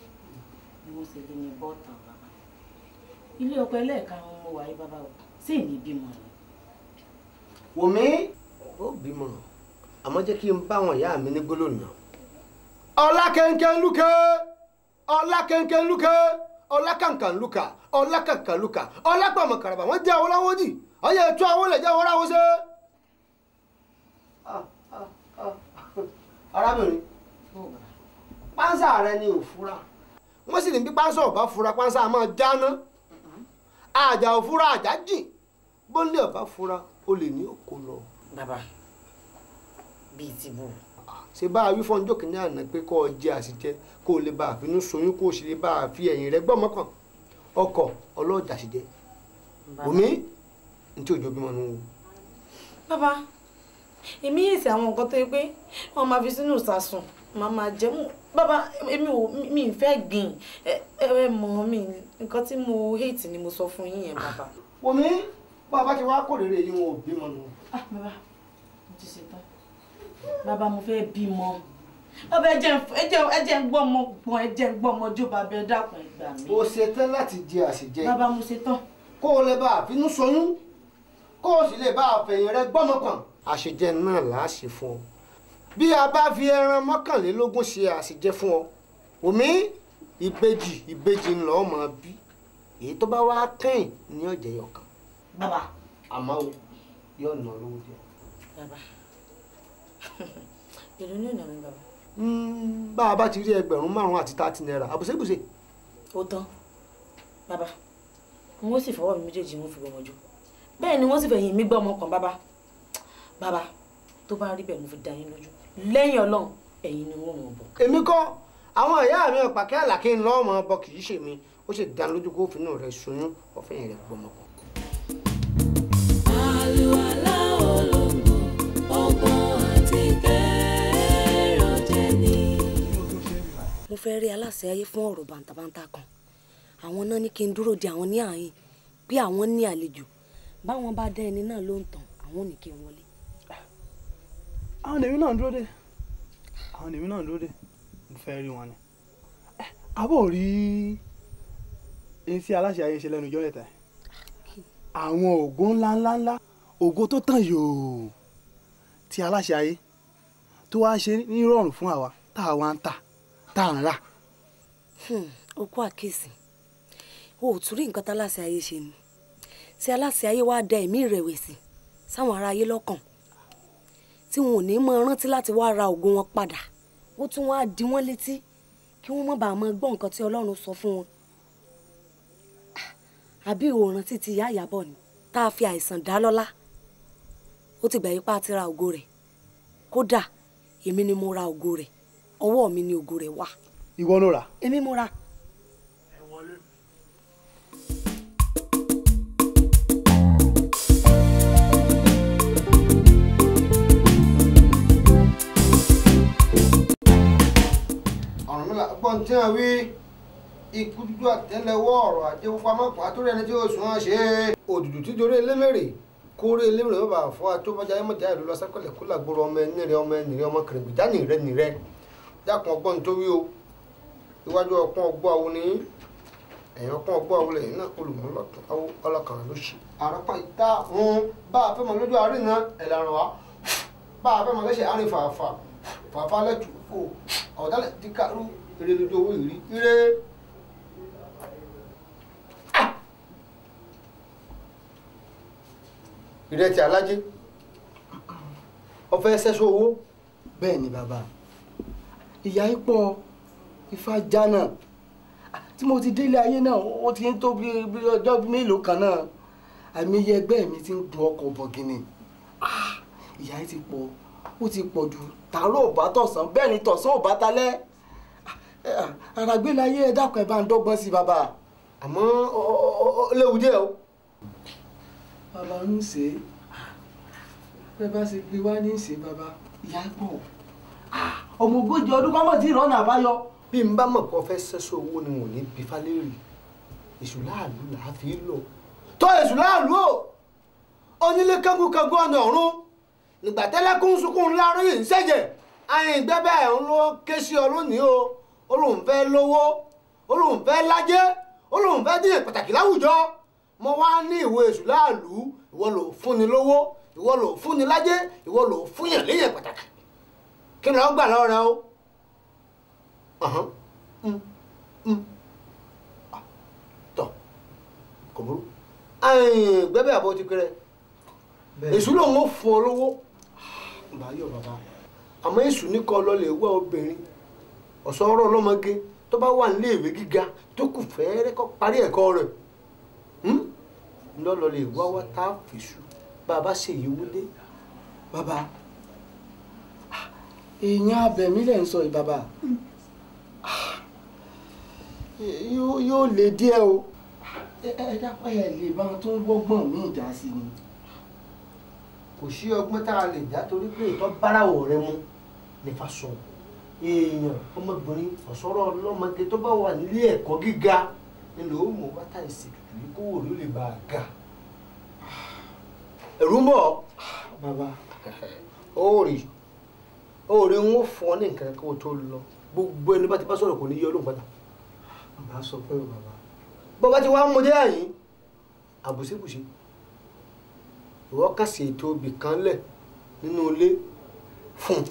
ni mo sì lè ní bọ́ọ̀tàn bàbá. Ilé ọkọ ẹlẹ́ẹ̀karùn-ún mo wà yí bàbá o sí ní bímọ ni. wòmí ó bímọ àmọ́ jẹ́ kí n bá àwọn ìyá mi ní gbólóhùn ọlá kẹ̀kẹ́ lúkẹ́ ọlá kẹ̀kẹ́ lúkẹ́ ọlá kàǹkàn lúkà ọlá kàǹkàn lúkà ọlá pàmò kàràbà wọ́n jẹ́ àwọn láwọ́ dì ọyẹ ètò àwọn olè jẹ́ àwọn ráwọ́ ṣe. arábìnrin pánsá rẹ ni ò fura. Wọ́n sì ní bí pánsá ò bá fura pánsá máa jáná. Àjà ò fura àjà jìn bólé ò bá fura olè ní òkò lọ. bàbá bíi ti bù. ṣe bá a wí fún ọjọ́ kìíní àná pé kó o jẹ àṣìjẹ kó o lè bá a finú soyún kó o sì lè bá a fi ẹ̀yìn rẹ gbọ́mọ kan ọkọ̀ ọlọ́jà ṣìjẹ. omi ní tí òjò bímọ nù. bàbá èmi sí àwọn nǹkan tó yẹ pé wọn máa fi sínú ìsasùn màá máa jẹ mú bàbá èmi ò mi ì fẹ́ gbìn ẹ ẹ mọ̀ mi nǹkan tí mo hate ni mo sọ fún yín yẹn bàbá. omi bá a bá ti wá kórèrè yìí wọn ò bímọ nù. ah bàbá mo ti ṣetán bàbá mo fẹ́ bímọ bàbá ẹ jẹ́ ń gbọ́ ọmọ pọn ẹ jẹ́ ń gbọ́ ọmọ jó bàbá ẹ dákun ẹ gbà mí. o ṣetán láti jẹ àṣìjẹ. bàbá mo ṣetán. kó o lè bá a finú soyún kó o sì lè bá a fẹ̀yìn rẹ gbọ́mọ kan. àṣìjẹ náà là á ṣe fún ọ bí a bá fi ẹran mọ́kànlélógún ṣe àṣìjẹ fún ọ omi ìbejì ìbejì ń lọ ọmọ bí èyí tó bá wá kẹ́yìn ní ọ̀jẹ̀ yọkan. Bàbá. àmọ́ o yóò nà lówó díẹ̀. bàbá èlò ní ìnáwó bàbá. Mm, bá a bá ti rí ẹgbẹ̀rún márùn-ún àti tààtì náírà àbùsẹ̀bùsẹ̀. ó tán bàbá wọn sì fọwọ́ mi méjèèjì wọn fi gbọmọ jù bẹ́ẹ̀ ni wọ́n sì fẹ̀yìn mi gbọ́ ọmọ kan bàbá bàbá tó bá rí bẹ́ẹ̀ mo fi dá yín lójú lẹ́yìn ọlọ́run ẹ̀yin ni wọ́n mọ̀ bọ̀. èmi kọ́ àwọn ìyá mi ọ̀pàkẹ́ àlàkí ń lọ́ ọmọ ọbọ kì í ṣe mi ó sì dá lójú kó finú rẹ̀ ṣoyún ọ̀fẹ́yìn rẹ̀ gbọmọ mo fẹ́ rí aláṣẹ ayé fún ọ̀rọ̀ bàǹtàbàǹtà kan. Àwọn náà ní kí n dúró de àwọn ní àyìn bí àwọn ní àlejò. Báwọn bá dá ẹni náà ló ń tàn àwọn ò ní kí n wọlé. àwọn lèmi náà ń dúró dè àwọn lèmi náà ń dúró dè mo fẹ́ rí wọn ni. Eh, àbọ̀ rí tí aláṣẹ ayé ṣe lẹ́nu ìjọ́ ẹ̀ta àwọn ògo ńláńláńlá ògo tó tàn yòò tí aláṣẹ ayé tó wá ṣe ní ìrọ̀rùn fún àwa tá a wá ń tà tá a ń rà. ó kó àkíyèsí. O ò tún rí nǹkan tá aláṣẹ ayé ṣe ni. Tí aláṣẹ ayé wá da ẹ̀mí ìrẹ̀wẹ̀sì sáwọn ará ayé lọ́kàn? Tí wọn ò ní mọ rántí láti wá ra ògo wọn padà ó tún wá di wọn létí kí wọn má bàa mọ gbọ́ nǹkan tí ọlọ́run sọ fún wọn. Àbí òòrùn títí ìyá ìyàbọ̀ ni tá a fi àìsàn dá lọ́lá? Ó ti gbà yí pa àti ra ògo rẹ̀. Kódà èmi ni mo ra ògo rẹ̀ ọwọ́ mi ni ògo rẹ̀ wà ìwọ ló rà. èmi mo ra. ọ̀run mi là gbọ́n tí wọ́n wí ikú dúdú àtẹ́lẹwọ́ ọ̀rọ̀ ajé pamọ́ pa tó rẹni tí ó sùn wọn ṣe òdùdù tí dorí elémèrè kórè elémèrè ó bá fọ́ àtúbọ̀já ẹ̀mọ̀já ìlú lọ sákọ̀lẹ̀ kó làgbóró ọmọ ẹni rẹ ọmọ ẹni rẹ ọmọ kìrìbìjà ní rẹ ní rẹ dákun ọgbọ́n wí o. Iwájú ọpọ́n ọgbọ́n àwọn ní ẹ̀yìn ọpọ́n ọgbọ́n àwọn lẹ́yìn náà olùmúlọ́tún ọlọ́kàn ló ṣe. àrọ́pọ̀ ìta ń bá a fẹ́ mọ lójú àárín náà ẹ̀ làrán wa bá a fẹ́ mọ lẹ́sẹ̀ àárín fàáfà fàáfà lẹ́tù fò ọ̀dálẹ̀ ti kárú eré lójú owó ìrí ire. ìrẹsì alájẹ ọfẹ ṣẹṣọ owó. bẹ́ẹ̀ ni bàbá ìyá ipò ifá jánà tí mo ti délé ayé náà ó ti ń tó bí ọjọ́ mélòó kan náà àìmọye ẹgbẹ́ mi ti ń gun ọkọ̀ bọ̀gìnì. Ah, ìyá yìí ti pọ̀ ó ti pọ̀ jù. Tààrọ̀ ò bá tọ̀sán bẹ́ẹ̀ ni tọ̀sán ò bá talẹ́. Ah, àràgbélayé ẹ dákun ẹ bá ń dọ́gbọ́n sí bàbá. àmọ́ léwu díẹ̀ o. bàbá ń ṣe. É bẹ́ẹ̀ bá ṣe gbé wá ní ìṣe bàbá ìyá pọ̀ ọmọ ogójì ọdún kọ́mọ̀ tí ìrọ́nà àbáyọ. bí n bá mọ̀ kó fẹ́ ṣẹ́ṣọ owó ni wọ́n ní bí falẹ́rì èṣù láàlú là á fi lò tó èṣù láàlú o! Onílé kángunkangun ọ̀nà ọ̀run. Nígbà tẹ́lẹ́kùn sunkún láàárín yìí ń ṣẹ̀jẹ̀. Àyìn ìgbẹ́bẹ̀ ń lọ ké sí ọ lónìí o. Ó lóun fẹ́ lówó. Ó lóun fẹ́ lájẹ́ ó lóun fẹ́ dín pàtàkì láwùjọ. Mo wá ní ìwé èṣù láàlú. Ìwọ ló fúnni lówó. Ìwọ ló fúnni lájẹ́ ìwọ ló fúnyàn léyàn pàtàkì kí wọ́n gbà lọ́wọ́ rẹ o. Mm. Mm. Ah. tọ kò burú gbẹ́bẹ́ àbọ̀ ti kéré èṣù lòun ó fún ọ lówó báyọ̀ bàbá àmọ́ èṣù ní kọ́ lọ lè wá obìnrin ọ̀sán ọ̀rọ̀ ọlọ́mọge tó bá wà nílé ìwé gíga tó kù fẹ́ẹ́rẹ́ kọ́ parí ẹ̀kọ́ rẹ̀ lọ́lọ́ lè wá wá tá a fèṣù bàbá ṣèyí wúlé. bàbá èèyàn abẹ̀mí lẹ̀ ń sọ yìí bàbá. Yóò yóò lè díẹ̀ o. Ẹ dápẹ́ ẹ lè bá wọn tó ń wọ́gbọ́n mí ìdá sí ni. kò sí ọgbọ́n tá a lè dá torí pé ìtọ́ bárawọ̀ rẹ mu nífa sọ. Èèyàn ọmọbìnrin ọ̀sọ́rọ̀ ọlọ́mọge tó bá wà nílé ẹ̀kọ́ gíga ni ló mú bàtà ìsìnkú yìí kó wò ló lè bá a ga. Ẹ̀rú ń bọ̀. Bàbá. Ó rí rí ń fún ọ ní nǹkan o tó lọ. Gbogbo ẹni bá ti bá sọ̀rọ̀ kò ní yọ lóun padà. Bàbá sọ pé o bàbá. bọ́bá ti wá ń mọdé àyín. Àbùsíbùsí ìwọ kà sí ètò ibì kan lẹ̀ nínú ilé fún un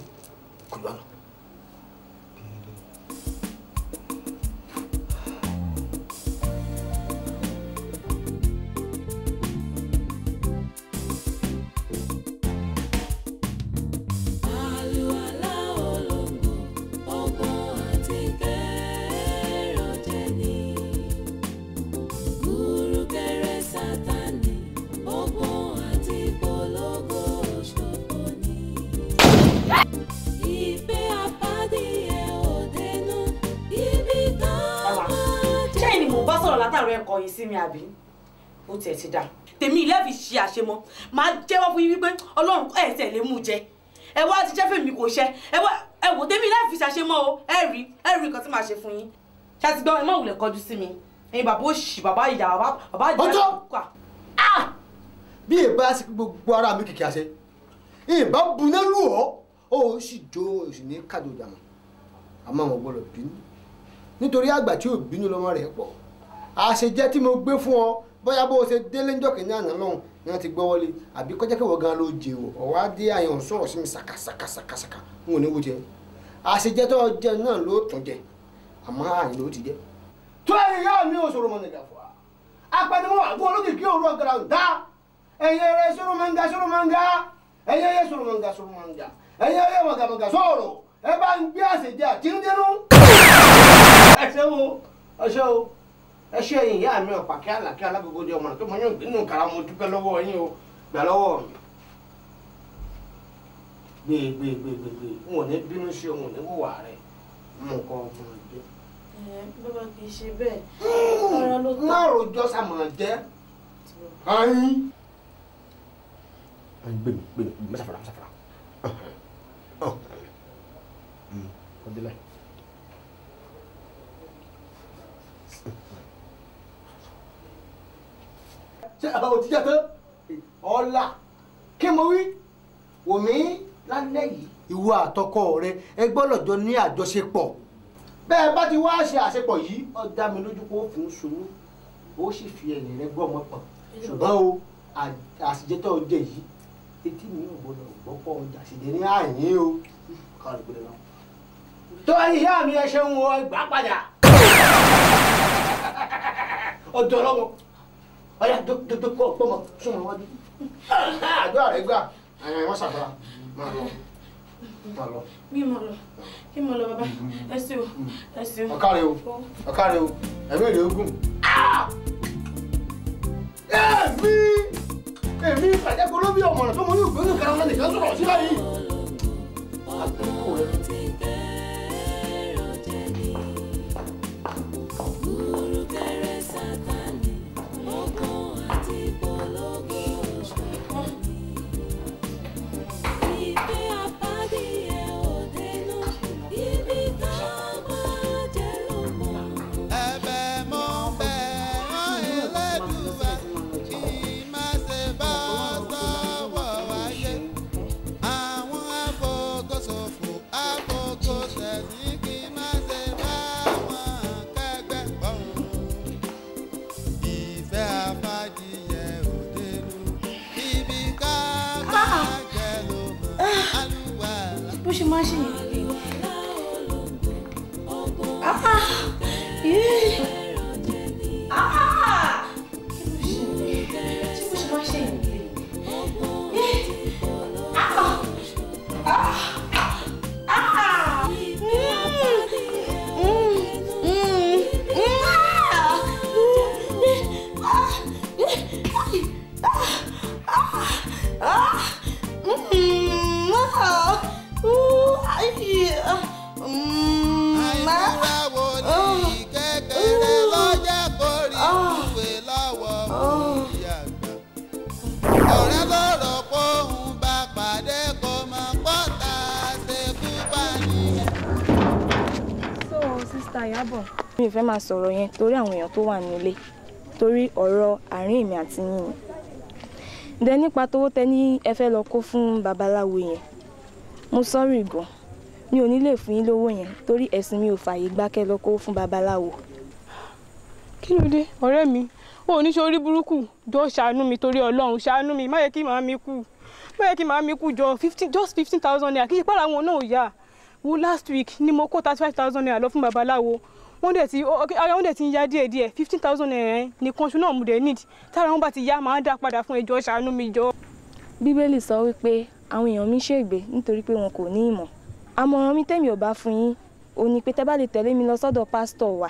tiẹ̀ ti dà. Tèmi ilé fi ṣe àṣemọ. Máa jẹ́wọ́ fún yín wípé ọlọ́run ẹ̀ tẹ̀ lé mú jẹ. Ẹ wá ti jẹ́ fèmí kò ṣẹ. Ẹ wò tèmi ilé fi ṣàṣemọ o. Ẹ rí ẹ rí nǹkan tí màá ṣe fún yín. Ṣé ti gbọ́? Ẹ má wulẹ̀ kọjú sí mi. Ẹ̀yin bàbá òṣì bàbá ìyá bàbá bàbá ìyá Ọjọ́! kà bí ìbá sí gbogbo ara mi kìkì àṣẹ ìbá buná lù ọ́ ó sì jó òsì ní kájọ ìjàmọ̀ àmọ́ àwọn gbọ́dọ̀ bínú. Nítorí àgbà tí ò bínú lọ́mọ rẹ̀ pọ̀. Àṣejẹ́ tí mo gbé fún ọ bóyá bó o ṣe délé ńjọ́ kìíní àná lọ́hùn ni wọ́n ti gbọ́ wọlé àbí kọjá kẹwọ́ gan ló jẹ o ọ̀wá dé àyàn sọ̀rọ̀ sí mi ṣàkàṣàkàṣàkà n ò ní wo jẹ. Àṣejẹ́ tó jẹ náà ló tún jẹ àmọ́ àyìn ló ti jẹ. tó ẹ̀yìn yá mi ò sọ̀rọ̀ mọ́ nìgbà fún wa apẹnumọ́ àgbo olókìkí òru ọ̀gàrà ń dá. Ẹ̀yin ẹ̀rẹ́ sọ̀rọ̀ mọ́ngà sọ̀rọ̀ mọ́ngà ẹ̀yin ẹ̀yẹ sọ̀rọ̀ mọ́ngà sọ̀rọ̀ mọ́ngà ẹ̀yin ẹ̀yẹ mọ̀gàmọ̀gà sọ̀rọ̀. Ẹ bá ń gbé àṣejẹ ẹ ṣe wo? Ẹ ṣe o ẹ ṣe ẹ̀yin ìyá mi ọ̀pá kí àlàkí alágbogbo di ọmọ rẹ tó mọ yóò gbínú kàrà mo dúpẹ́ lọ́wọ́ yín o gbà lọ́wọ́ mi. gbé gbé gbé gbé gbé n ò ní bínú sí o n ò ní wùwà rẹ mú nǹkan ọmọ jẹ. bàbá kì í ṣe bẹ́ẹ̀ ara ló má rojọ́ sàmọ̀ jẹ́ ayin. gbé mi gbé mi mẹ́sàfàrà mẹ́sàfàrà. ọdílẹ̀. ṣé àwọn òtítọ́ tó ọ̀la kí mo wí? Wòmí lálẹ́ yìí ìwọ àtọkọ rẹ ẹ gbọ́dọ̀ ní àjọṣepọ̀. Bẹ́ẹ̀ bá ti wá ṣe àṣepọ̀ yìí ó dá mi lójú pé ó ń sunú ó sì fi ẹ̀yìn rẹ gbọ́ ọmọ pọ̀. Ṣùgbọ́n o àṣìjẹ́tọ̀ jẹ yìí etí mi ò gbọ́dọ̀ gbọ́ pọ̀. Ọjà àṣìjẹ́ ní àyín o. Káàdì gbọ́dọ̀ náà. tó ẹni ìyá mi ẹ ṣeun o ẹ gbà padà. Ọjọ́ ọlọ́wọ́ ọyá dókítà kọ́ ọ̀pọ̀mọ súnmọ́ wájú àjọ àrẹ gbà. Wọ́n ṣàfara máa lọ. Máa lọ. bí mo lọ. Kí mo lọ bàbá? Ẹ ṣé o. Ẹ ṣé o. ọ̀kàrẹ̀ o. Ọ̀kàrẹ̀ o. Ẹ̀mí èrè ogun. èmi èmi ìpàdékọ ló bí ọmọ rẹ tó mọ ní ògbóni kan náà nìkan sọ̀rọ̀ sí báyìí. Bó ṣe Ìyábọ̀. mi ò fẹ́ máa sọ̀rọ̀ yẹn torí àwọn èèyàn tó wà nílé torí ọ̀rọ̀ àárín èmi àti yín ni. Dẹ nípa tówó tẹ ní ẹ fẹ́ lọ kó fún babaláwo yẹn. Mo sọ́rí gan. Mi ò ní lè fún yín lówó yẹn torí ẹ̀sìn mi ò fààyè gbà kẹ́ lọ kó fún babaláwo. kí ló dé? Ọ̀rẹ́ mi ò ní ṣe orí burúkú. Jọ ṣàánú mi torí ọlọ́run ṣàánú mi. Má yẹ kí màá mi kú. Má yẹ kí màá mi kú jọ fifteen just fifteen thousand naira. Kì í ṣe pàrọ̀ àwọn náà ò yá wo last week ni mo kó thirty five thousand naira lọ fún babaláwo. Wọ́n dẹ̀ ti ara wọn dẹ̀ ti ń ya díẹ̀ díẹ̀ fifteen thousand naira nìkan ṣu náà mo dẹ̀ need. Tára wọn bá ti yá màá dá padà fún ẹjọ́ ṣàánú mi jọ. bíbélì sọ wípé àwọn èèyàn mi ṣègbé nítorí pé wọn kò ní ìmọ̀. Àmọ̀ràn mi tẹ̀mí ò bá fún yín ò ní pé tẹ́ bá lè tẹ̀lé mi lọ sọ́dọ̀ pásítọ̀ wa.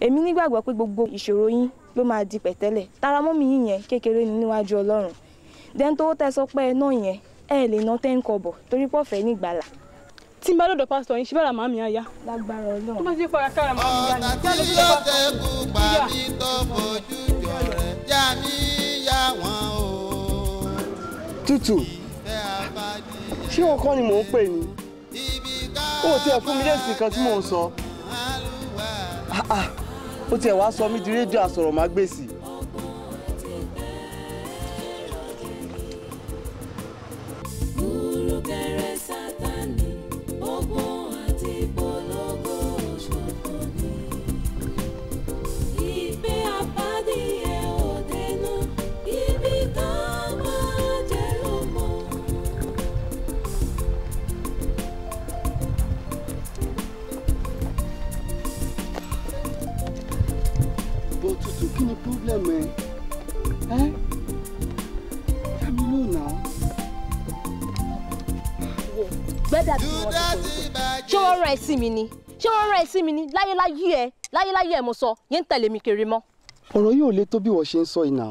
Èmi nígbàgbọ́ pé gbogbo ìṣòro yín ló máa di pẹ̀tẹ́lẹ̀. Tara mọ́ mi yín yẹn kékeré ni níwájú ọlọ́run. Dẹ́n tó tẹ́ sọ pé ẹ náà yẹn ẹ lè ná tẹ́ ń kọbọ̀ torí pọ̀ fẹ́ nígbàlà. Tí n bá lọ́dọ̀ pásítọ̀ yín ṣe bára màmí àyà. lágbára ọlọ́run. tó bá ti fara kára màmí yá ni jáde tí ló ṣe kú pa mí tó fojú jọ rẹ̀ já mi yá wọn o. tútù ṣé wọn kọ́ ni mò ń pè ní ó tiẹ̀ fún mi lẹ́sìn kan tí mò ń sọ Ah, ah, ó tiẹ̀ wá sọ mí di rédíò àsọ̀rọ̀mágbèsì Olùkẹ́rẹ́ Sátánì, problem ẹ. Ẹ? Dá mi lóhùn náà. gbẹ́dà bí wọ́n ti kọ́ ṣé wọ́n rán ẹ sí mi ni? Ṣé wọ́n rán ẹ sí mi ni? Láyéláyé ẹ láyéláyé ẹ mo sọ yẹn ń tẹ̀lé mi kiri mọ́. ọ̀rọ̀ yóò le tó bí wọ́n ṣe ń sọ ìnà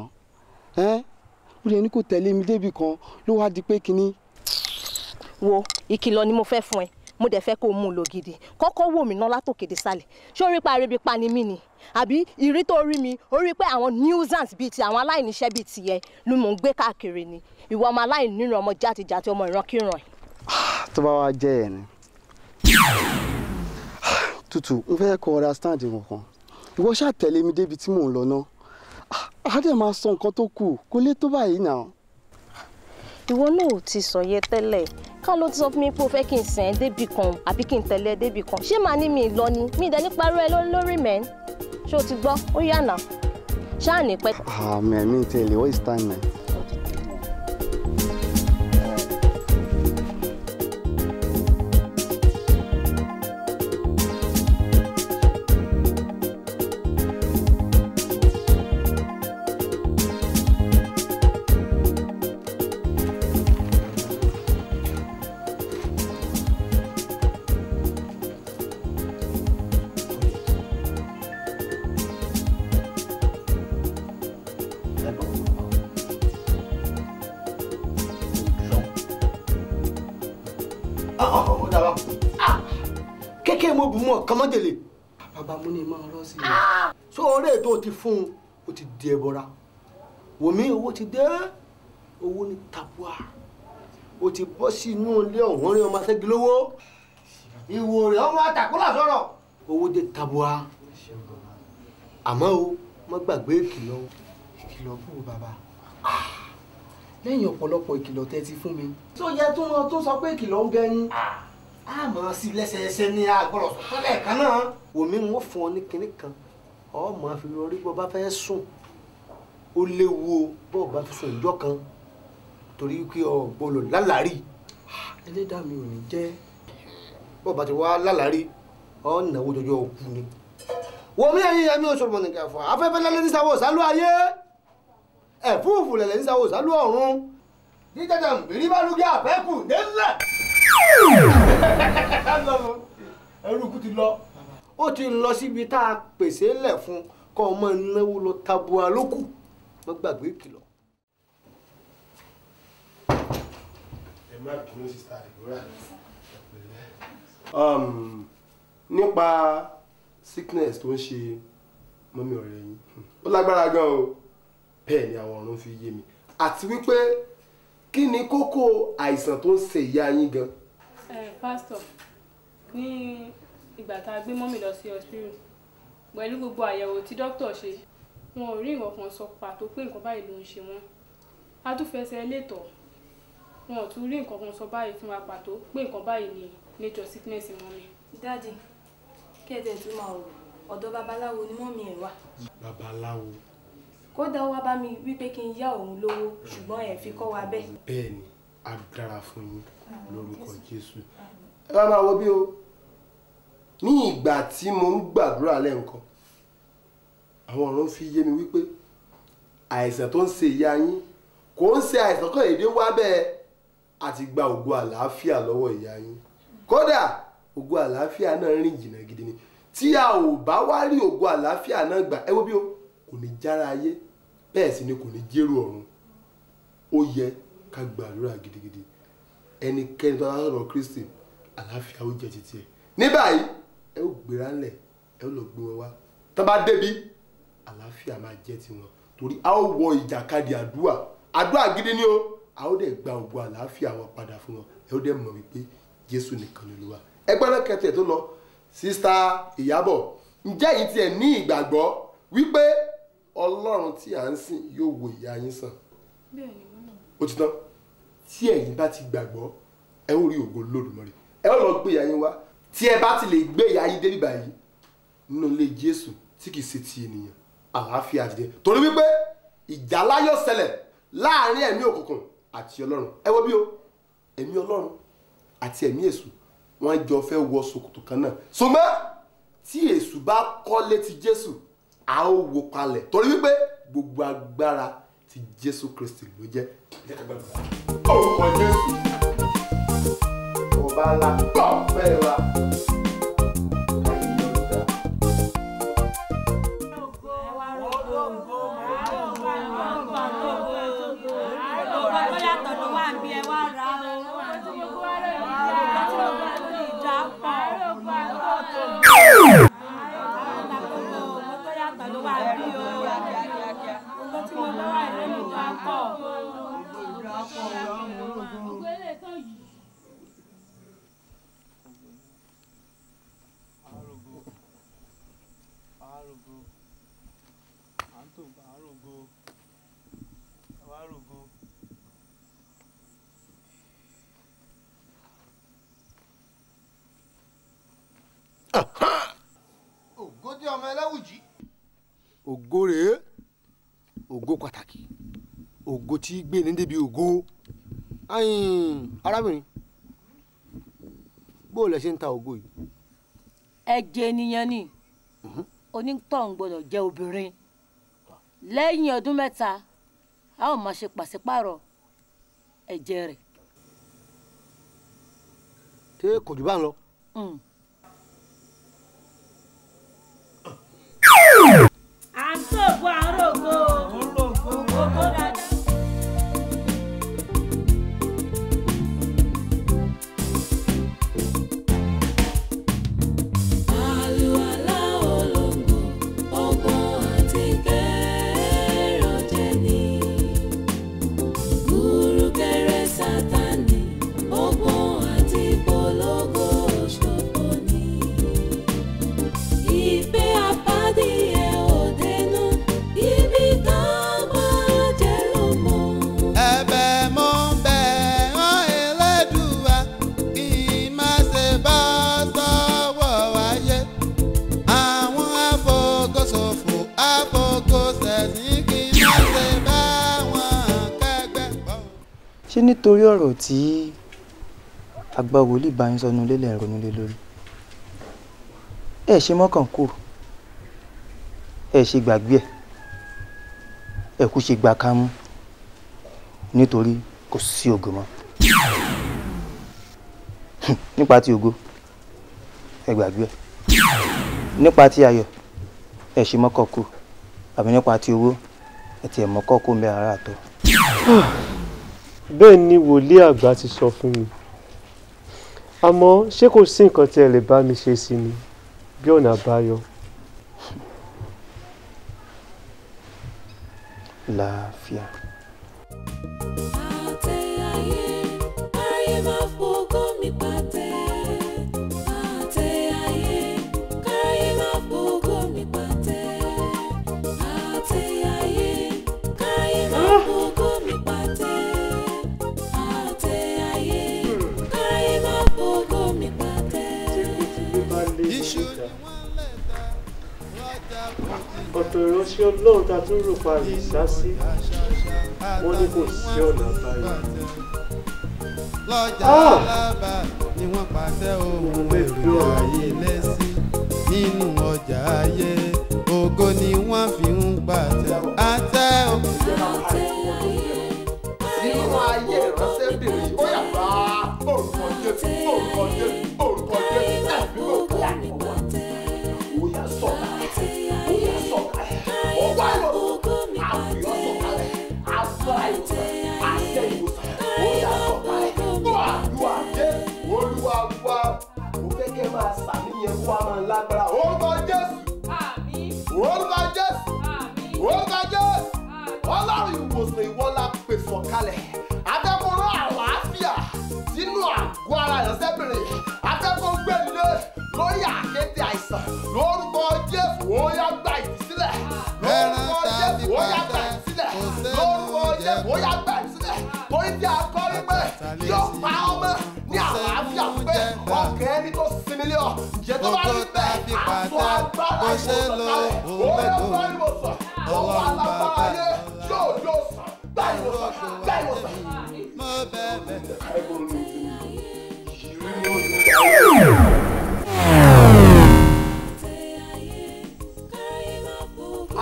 ẹ́? Mo lè ní kó tẹ̀lé mi débì kan ló wá di pé kínní. wo ìkìlọ̀ ni mo fẹ́ fún ẹ. Mo dẹ̀ fẹ́ kó o mú un lò gidi. Kọ́kọ́ wò mí ná látòkèdè sálẹ̀. Ṣé orí pa arebi pa ni mí ni àbí ìrí tó rí mi ó rí pé àwọn nuisance bíi ti àwọn aláìníṣẹ́ bíi tìyẹ ló mò ń gbé káàkiri ni. Ìwọ ọmọ aláìní nínú ọmọ játijàti ọmọ ìrankíran. Ẹ̀. tó bá wá jẹ́ ẹ̀ ni. tútù n fẹ́ kó understand nǹkan ìwọ ṣáà tẹ̀lé mi débi tí mò ń lọ náà á dẹ̀ máa sọ nǹkan tó kù kó lè tó báyìí náà. ìwọ náà ò ti sọ yẹ tẹ́lẹ̀. Ká ló ti sọ fún mi pé o fẹ́ kí n sìn ẹ́ débì kan àbí kí n tẹ̀lé ẹ débì kan? Ṣé màá ní mi lọ ni? Mi ì dẹ̀ ní parọ́ ẹ lórí lórí mẹ́ ṣé o ti gbọ́ ó yànà ṣáà ní pẹ́. àmì ẹ̀mí tẹ̀lé waste time man. Di ẹbọra wòmí owó ti dé owó ní tabua ó ti bọ́ sí inú ilé ọ̀hún rí ọmọ asẹ́gilówó ìwò rẹ̀ ọmọ àtàkùnlà sọ̀rọ̀ owó dé tabua àmọ́ o má gbàgbé ìkìlọ̀ o. ìkìlọ̀ fún o bàbá lẹ́yìn ọ̀pọ̀lọpọ̀ ìkìlọ̀ tẹ́ ti fún mi. tó yẹ tó wọn tó sọ pé ìkìlọ̀ ń bẹ ni. a máa sí lẹ́sẹẹsẹ ní agbọ́dọ̀ sọ́tọ́lẹ̀ kan náà. wòmí wọ́n fún ọ ní kinní kan ọ máa fi rọrí bọ́ bá fẹ́ sùn ó léwu o bọ́ bá fi sùn ìjọ kan torí pé ọ gbọ́dọ̀ lálàrí. ẹlẹ́dàá mi ò ní jẹ́. bọ́ bá ti wá lálàrí ọ náwó jọjọ òkú ni. wòmí ẹ̀yin ẹ̀mí oṣù mọ̀nìkà fún afẹ́fẹ́ lálẹ́ ní sáwọ́ sálú ayé ẹ̀fúùfù lẹ̀lẹ̀ ní sáwọ́ sálú ọ̀run jíjẹ́jẹ́ mbìrí bá lóge àfẹ́kù nílẹ̀. ẹrú kú ti lọ. ó ti lọ síbi tá a pèsè lẹ̀ fún kọ́ ọmọ náwó lọ tabua lókù wọ́n gbàgbé ìkìlọ̀. ẹ má bínú sísá àdìgbòrà um, nípa sickness tó ń ṣe mọ́mí ọ̀rẹ́ yín ó lágbára gan o bẹ́ẹ̀ ni àwọn ọ̀run fi yé mi àti wípé kí ni kókó àìsàn tó ń ṣe ìyá yín gan. ẹ pásítọ̀ ní ìgbà tá a gbé mọ́mì lọ sí hospital pẹ̀lú gbogbo àyẹ̀wò tí dókítà ṣe wọn ò rí nǹkan kan sọ pàtó pé nǹkan báyìí ló ń ṣe wọ́n. A tún fẹsẹ̀ létọ̀ wọn ò tún rí nǹkan kan sọ báyìí fún wa pàtó pé nǹkan báyìí ni nature sickness mọ́mì. dáàdì kí ẹ tẹ̀ tún máa rò ọ̀dọ̀ babaláwo ni mọ́mí ẹ̀ wà. Babaláwo. Kódà ó wá bá mi wípé kí n yá òun lówó ṣùgbọ́n ẹ̀ fi kọ́ wa bẹ́ẹ̀. bẹ́ẹ̀ ni a dára fún yín lórúkọ jésù. Ẹ wá máa wo bí o. Ní ìgbà tí mo ń gbàdúrà lẹ́ǹkan àwọn ọ̀run fi yé mi wípé àìsàn tó ń ṣe ìyá yín kò ń ṣe àìsàn kan èdè wá bẹ́ẹ̀. Àti gba ògo àlàáfíà lọ́wọ́ ìyá yín. Kódà ògo àlàáfíà náà rìn jìnnà gidi ni. Tí a ò bá wá rí ògo àlàáfíà náà gbà ẹ wo bí o kò ní jára ayé bẹ́ẹ̀ sì ni kò ní jẹ́rù ọ̀run. Ó yẹ ká gbàdúrà gidigidi. Ẹnikẹ́ni tó bá sọ̀rọ̀ kristi àlàáfíà ó jẹ títí ẹ. Ní báyìí ẹ ó gbéra ńlẹ̀ ẹ ó lọ gbé wọn wá. Tó bá débi àlàáfíà máa jẹ tiwọn. Torí a ó wọ ìjàkadì àdúrà. Àdúrà gidi ni o. A ó dẹ̀ gba ògo àlàáfíà wọn padà fún wọn. Ẹ ó dẹ̀ mọ̀ wípé jésù nìkan ni olúwa. Ẹgbẹ́ náà kẹtẹ̀ tó lọ. Sísá ìyábọ̀ ǹjẹ́ yìí tiẹ̀ ní ìgbàgbọ́ wípé ọlọ́run tí à ń sìn yóò wo ìyá yín sàn? Ó ti tán. Tí ẹ̀yin bá ti gbàgbọ́ ẹ ó rí ògo lódùmarè ẹ ó lọ gbé ìyá yín wá. Tí ẹ bá ti lè gbé ìyá yín débi báyìí nínú ilé jésù tí kìí ṣe ti ènìyàn àlàáfíà dé. Torí wípé ìjà ńlá yóò ṣẹlẹ̀ láàárín ẹ̀mí òkùnkùn àti ọlọ́run. Ẹ wo bí o ẹ̀mí ọlọ́run àti ẹ̀mí èṣù wọ́n jọ fẹ́ wọ ṣòkòtò kan náà. Ṣùgbọ́n tí èṣù bá kọ́lé ti jésù a ó wo palẹ̀. Torí wípé gbogbo agbára ti jésù kristi ló jẹ́. Orúkọ jésù. Ọba ńlá gbọ́ fẹ́ wa. Ògòdì ọmọ ẹlẹ́wùjì. ògo rèé ògo pàtàkì ògo tí gbé ní débi ògo arábìnrin bó o lẹ ṣe ń ta ògo yìí. ẹ̀jẹ̀ ènìyàn ni onítọ̀hún gbọ́dọ̀ jẹ́ obìnrin lẹ́yìn ọdún mẹ́ta a ó máa ṣe pàṣípààrọ̀ ẹ̀jẹ̀ rẹ̀. ṣé kò jù bá ń lọ. Ọ̀rọ̀ tí àgbà wòlíì bá yín sọnù lélẹ̀ ronú lé lórí. Ẹ ṣe mọ́kàn kù ẹ ṣe gbàgbé ẹ. Ẹ kú ṣe gbà kámú. Nítorí kò sí ògo mọ́. Nípa ti ògo ẹ gbàgbé ẹ. Nípa ti ayọ̀ ẹ ṣe mọ́kàn kù àbí nípa ti owó ẹ tiẹ̀ mọ́kàn kù ń bẹ ara àtọ̀. bẹ́ẹ̀ ni wòlíì àgbà ti sọ fún mi àmọ́ ṣé kò sí nǹkan tí ẹ lè bá mi ṣe sí ni bí ọ̀nà àbáyọ. láàfíà. Ìránṣẹ́ ọlọ́run ta tún rò pa rè sá sí wọ́n ní kò sí ọ̀nà àbáyọ. lọ́jà Ah! alábà ni wọ́n pàṣẹ ohun èròjà ayé lẹ́sí nínú ọjà ayé ògo ni wọ́n fi ń pàṣẹ àtẹ òkú. nínú ayé ìránṣẹ́bìnrin ó yà bá orúkọ jésù orúkọ jésù pa ọmọ ní àlàáfíà pé ọkàn ẹni tó sinmi lé ọ. Ǹjẹ́ tó bá rí bẹ́ẹ̀ àtọ́ agbára ìwòsàn kalẹ̀ yẹ fún ìwòsàn. Ọwọ́ alágbára ayé yóò yóò sàn. Gbá ìwòsàn gbá ìwòsàn.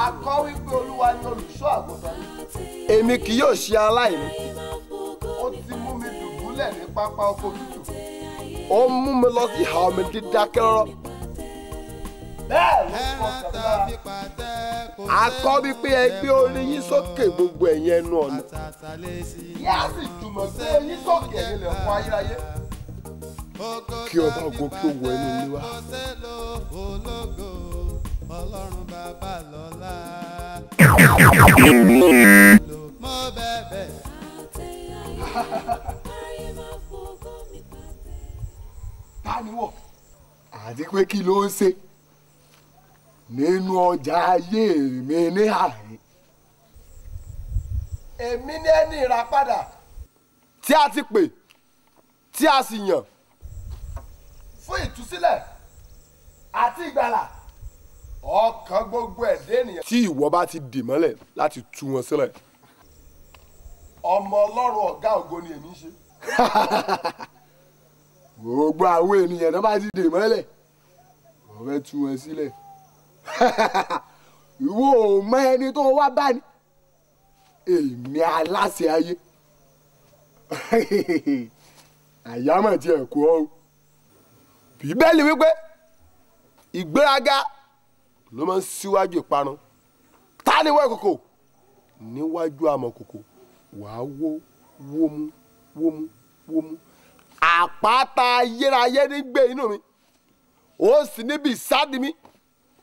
a kọ́ wípé olúwa ni olùṣọ́ àgùntàn. Mi. èmi kì yóò ṣe aláìní. Mi dùbúlẹ̀ ní pápá oko tútù. ó mú mi lọ sí ìhà omi dídákẹ́ rọ́rọ́. bẹ́ẹ̀ ló fọkàn lára. a kọ́ wípé ẹ gbé sókè gbogbo ẹ̀yin ẹnu ọ̀nà. yá sì jùmọ̀ gbé yín sókè ẹ̀yin lè fún ayérayé. kí ọba ògo kí ó wọ inú ọlọ́run bàbá lọ́la. mo bẹ̀bẹ̀. Ta ni wọ̀ àti pé kí ló ń ṣe nínú ọjà ayé mi ní àárín. èmi ní ẹni ìràpadà tí a ti pè tí a sì yàn fún ìtúsílẹ̀ àti ìgbàlà ọkàn gbogbo ẹ̀dẹ́ ènìyàn. tí ìwọ bá ti dì mọ́lẹ̀ láti tú wọn sílẹ̀. ọmọ ọlọ́run ọ̀gá ògo ni èmi ń ṣe. gbogbo àwọn ènìyàn náà bá ti dè mọ́lẹ̀ wọ́n fẹ́ tú wọn sílẹ̀. ìwọ ò mọ ẹni tó wá bá ní èmi aláṣẹ ayé. Àyámọ̀ tí ẹ̀ kú ọ́ o. Bíbélì wípé ìgbéraga ló máa ń síwájú ìparun. Ta ni wọ́n ìkòkò? Níwájú amọ̀kòkò wàá wó wómú wómú wómú àpáta ayérayé ní gbé inú mi. Ó sì níbi ìsádi mi.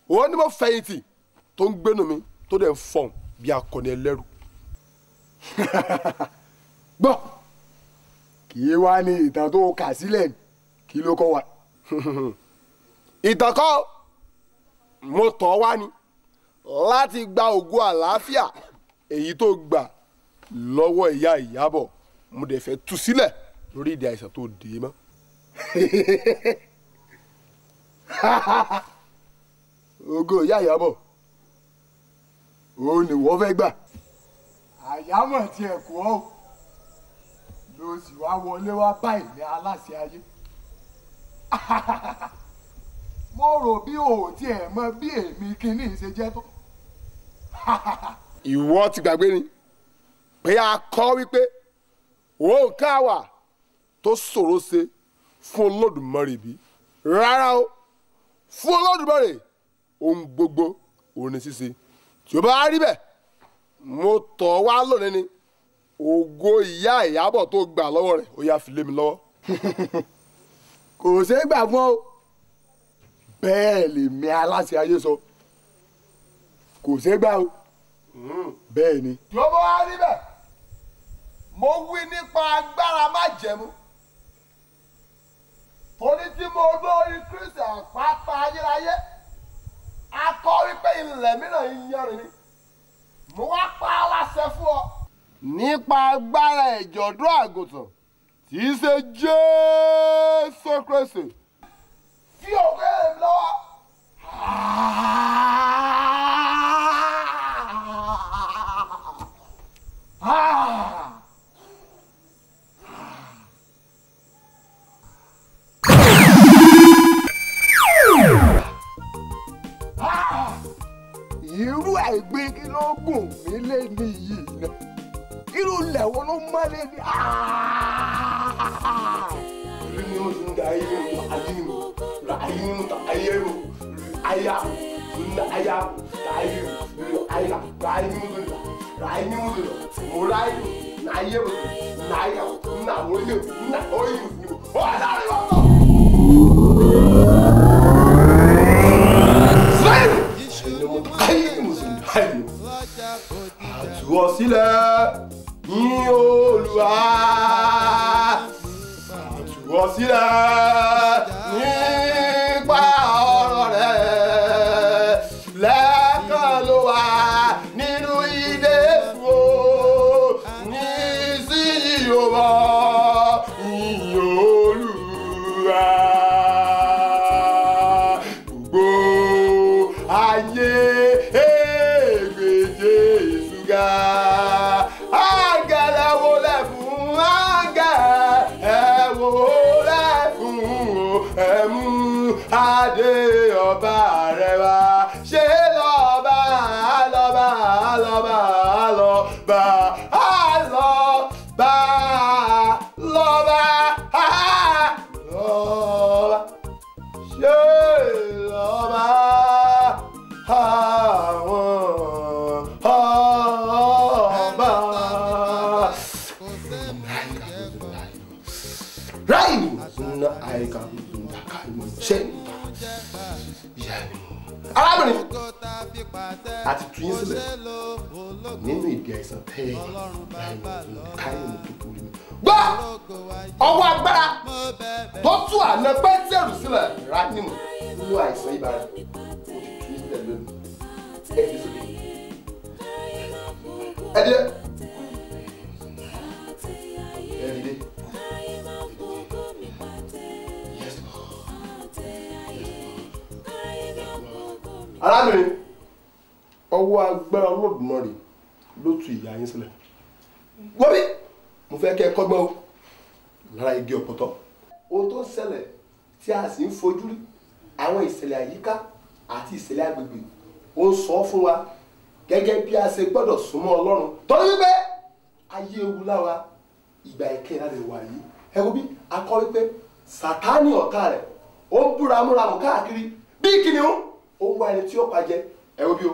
Ó ní mo fẹ̀yìntì tó ń gbénu mi tó dẹ̀ ń fọ̀n bí akọni ẹlẹ́rù. gbọ́! Kì í wá ní ìtàn tó kà sílẹ̀ kí ló kọ́ wa. ìtàn kọ́ mo tọ́ wá ni. Láti gba ògo àlàáfíà èyí tó gbà lọ́wọ́ ìyá ìyábọ̀ mo dẹ̀ fẹ́ tú sílẹ̀ lórí ìdí àìsàn tó dé mọ́. ògo ìyá ìyábọ̀ òun ni wọ́n fẹ́ gbà. àyámọ̀ tí ẹ̀ kú ọ́ ló sì wá wọlé wá báyìí ní aláṣẹ ayé. mo rò bí o ò tiẹ̀ mọ bí èmi kínní ṣe jẹ́ tó. ìwọ ti gbàgbé ni pé a kọ́ wípé òun ká tó ṣòro ṣe fún olódùmarè bí. Rárá o fún olódùmarè ohun gbogbo òun ni ṣíṣe. Tí ó bá rí bẹ́ẹ̀ mo tọ̀ wá lónìí ni ògo ìyá ìyábọ̀ tó gbà lọ́wọ́ rẹ̀ ó yá fi lé mi lọ́wọ́. kò ṣeé gbà fún ọ bẹ́ẹ̀ lèmi aláṣẹ ayé sọ. Kò ṣeé gbà o. Bẹ́ẹ̀ ni. tí ó bá rí bẹ́ẹ̀ mo wí nípa agbára májẹ̀mú torí tí mo lórí kristi àpáta ayérayé a kọ́ wípé ilẹ̀ mìíràn yanrìn ni mo wá pa á láṣẹ fún ọ. nípa agbára ìjọ̀dún àgùntàn tí í ṣe jésù kristi fi òkè mi lọ́wọ́. Ah! Gùn mí lé ní yìí náà irú ilẹ̀ ló mọ́lé ní. Rini o sun da ayi mu ayi mu la ayi mu ta ayi mu aya na aya ta ayi mu aya ta ayi mu la la ayi mu la mo la ayi na ayi mu na aya na mo yi na o yi mu o la ri wa. Ó ń sọ fún wa gẹ́gẹ́ bí a ṣe gbọ́dọ̀ súnmọ́ Ọlọ́run. Torí wípé ayé ewu láwa ìgbà ìkẹyìn láti wà yìí. Ẹ wo bí a kọ́ wípé Sátánì ọ̀tá rẹ̀ ó ń búramúramù káàkiri. Bí kìnìún ó? Ń wá ẹni tí ó pa jẹ. Ẹ bí o?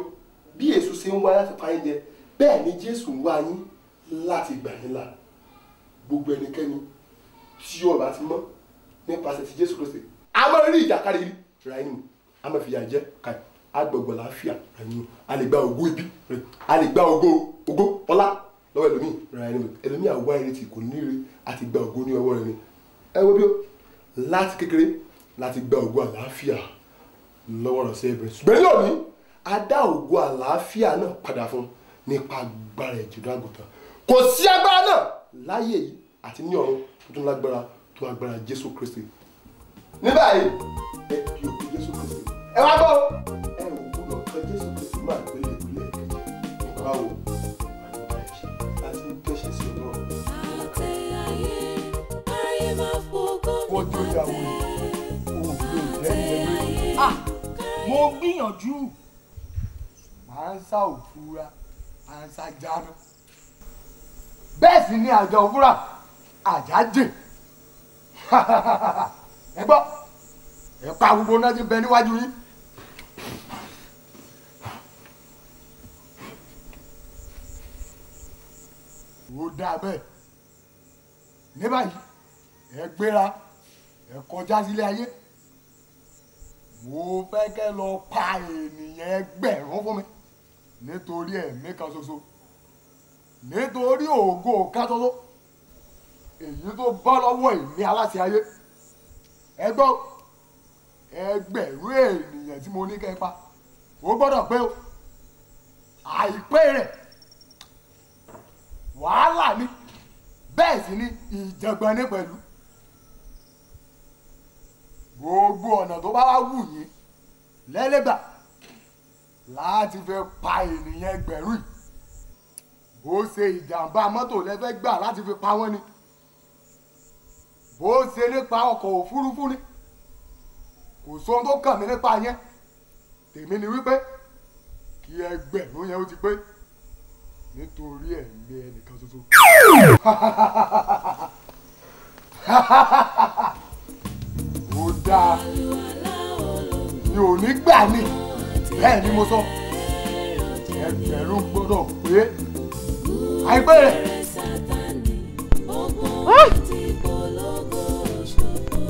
Bí èṣù ṣe ń wá láti pa yín jẹ bẹ́ẹ̀ ni Jésù ń wá yín láti gbà yín là. Gbogbo ẹnikẹ́ni tí yóò bá ti mọ́ nípasẹ̀ ti Jésù Kristi a máa rí ìjàkadì rí ra inú a máa fìyà jẹ ká agbègbè láàfíà ra inú a lè gba ògo ibi a lè gba ògo ògo ọlá lọ́wọ́ ẹlòmíì ra inú ẹlòmíì àwa ẹni tí kò ní ire àti gba ògo ní ọwọ́ rẹ ni. Ẹ wo bí o láti kékeré láti gba ògo àlàáfíà lọ́wọ́ rẹ̀ sí ẹbẹ̀rẹ̀ ṣùgbọ́n ní a dá ògo àlàáfíà náà padà fún nípa agbára ìjìnlẹ̀ àgùntàn. Kò sí agbára náà láyé yìí àti ní ọ̀run tó tún lágbára tó agbára Jésù Kristi. Ní báyìí ẹ fi òkú Jésù Kristi. Ẹ wá gbọ́ Máa gbélé ìpínlẹ̀ ìjọba wo àdúrà ẹ̀ṣẹ̀ láti ń tẹ̀sẹ̀ sí ọlọ́run. wọ́n tó yàwó òun ló jẹ́ ìyẹn ah mo gbìyànjú máa ń sá òfúra máa ń sá jáná bẹ́ẹ̀ sì ni àjà òfúra àjà jè ẹ gbọ́ ẹ pa gbogbo náà ti bẹ níwájú yín. Ó dáa bẹ́ẹ̀. Ní báyìí ẹ gbéra ẹ kọjá sílé ayé. Mo fẹ́ kẹ́ lọ pa ènìyàn ẹgbẹ̀rún fún mi. Nítorí ẹ̀mí kan ṣoṣo. Nítorí ògo kan ṣoṣo. Èyí tó bọ́ lọ́wọ́ ìní aláṣẹ ayé. Ẹ gbọ́ ẹgbẹ̀rún ènìyàn tí mo ní kẹ́ pa ó gbọ́dọ̀ pé o. Àìpé rẹ̀ wàhálà ni. Bẹ́ẹ̀ sì ni ìjàngbọ̀n ní pẹ̀lú. Gbogbo ọ̀nà tó bá wá wù yín lẹ́lẹ́gbà láti fẹ́ pa ènìyàn ẹgbẹ̀rún yìí. Bó ṣe ìjàmbá mọ́tò lẹ́fẹ́ gbà láti fi pa wọ́n ni. Bó ṣe nípa ọkọ̀ òfurufú ni. Kò sóhun tó kàn mí nípa yẹn. Tèmi ni wípé kí ẹgbẹ̀rún yẹn ó ti pé nítorí ẹ̀mí ẹnìkan ṣoṣo. ó dáa mi ò ní gbà ní. Bẹ́ẹ̀ ni mo sọ. Ẹgbẹ̀rún gbọ́dọ̀ pé. Àìpé rẹ̀.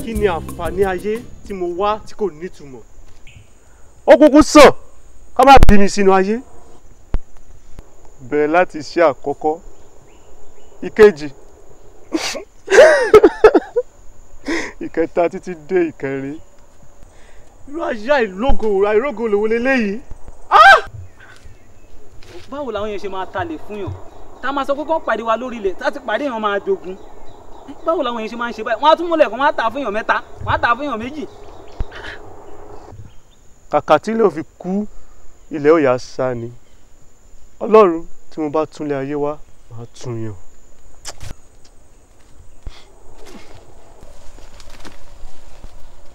kí ni àǹfààní ayé tí mo wá tí kò nítumọ̀ ó kúkú sàn. Ká má bí mi sínú ayé bẹ̀rẹ̀ láti ṣe àkọ́kọ́. Ìkejì. Ìkẹta títí dé ìkẹrin. Irú ayé àìlógo àìrógo lòun leléyìí. báwo làwọn yẹn ṣe máa talè fún yàn? Tá a máa sọ pé kó pàdé wa lórí ilẹ̀ tá a ti pàdé yàn máa jogun báwo làwọn yẹn ṣe máa ń ṣe báyìí? Wọ́n á tún múlẹ̀ kó wọ́n á tà fún yàn mẹ́ta wọ́n á tà fún yàn méjì. kàkà tí ilé ò fi kú ilẹ̀ ò sá ni. Ọlọ́run tí mo bá túnlé ayé wá máa tún yàn.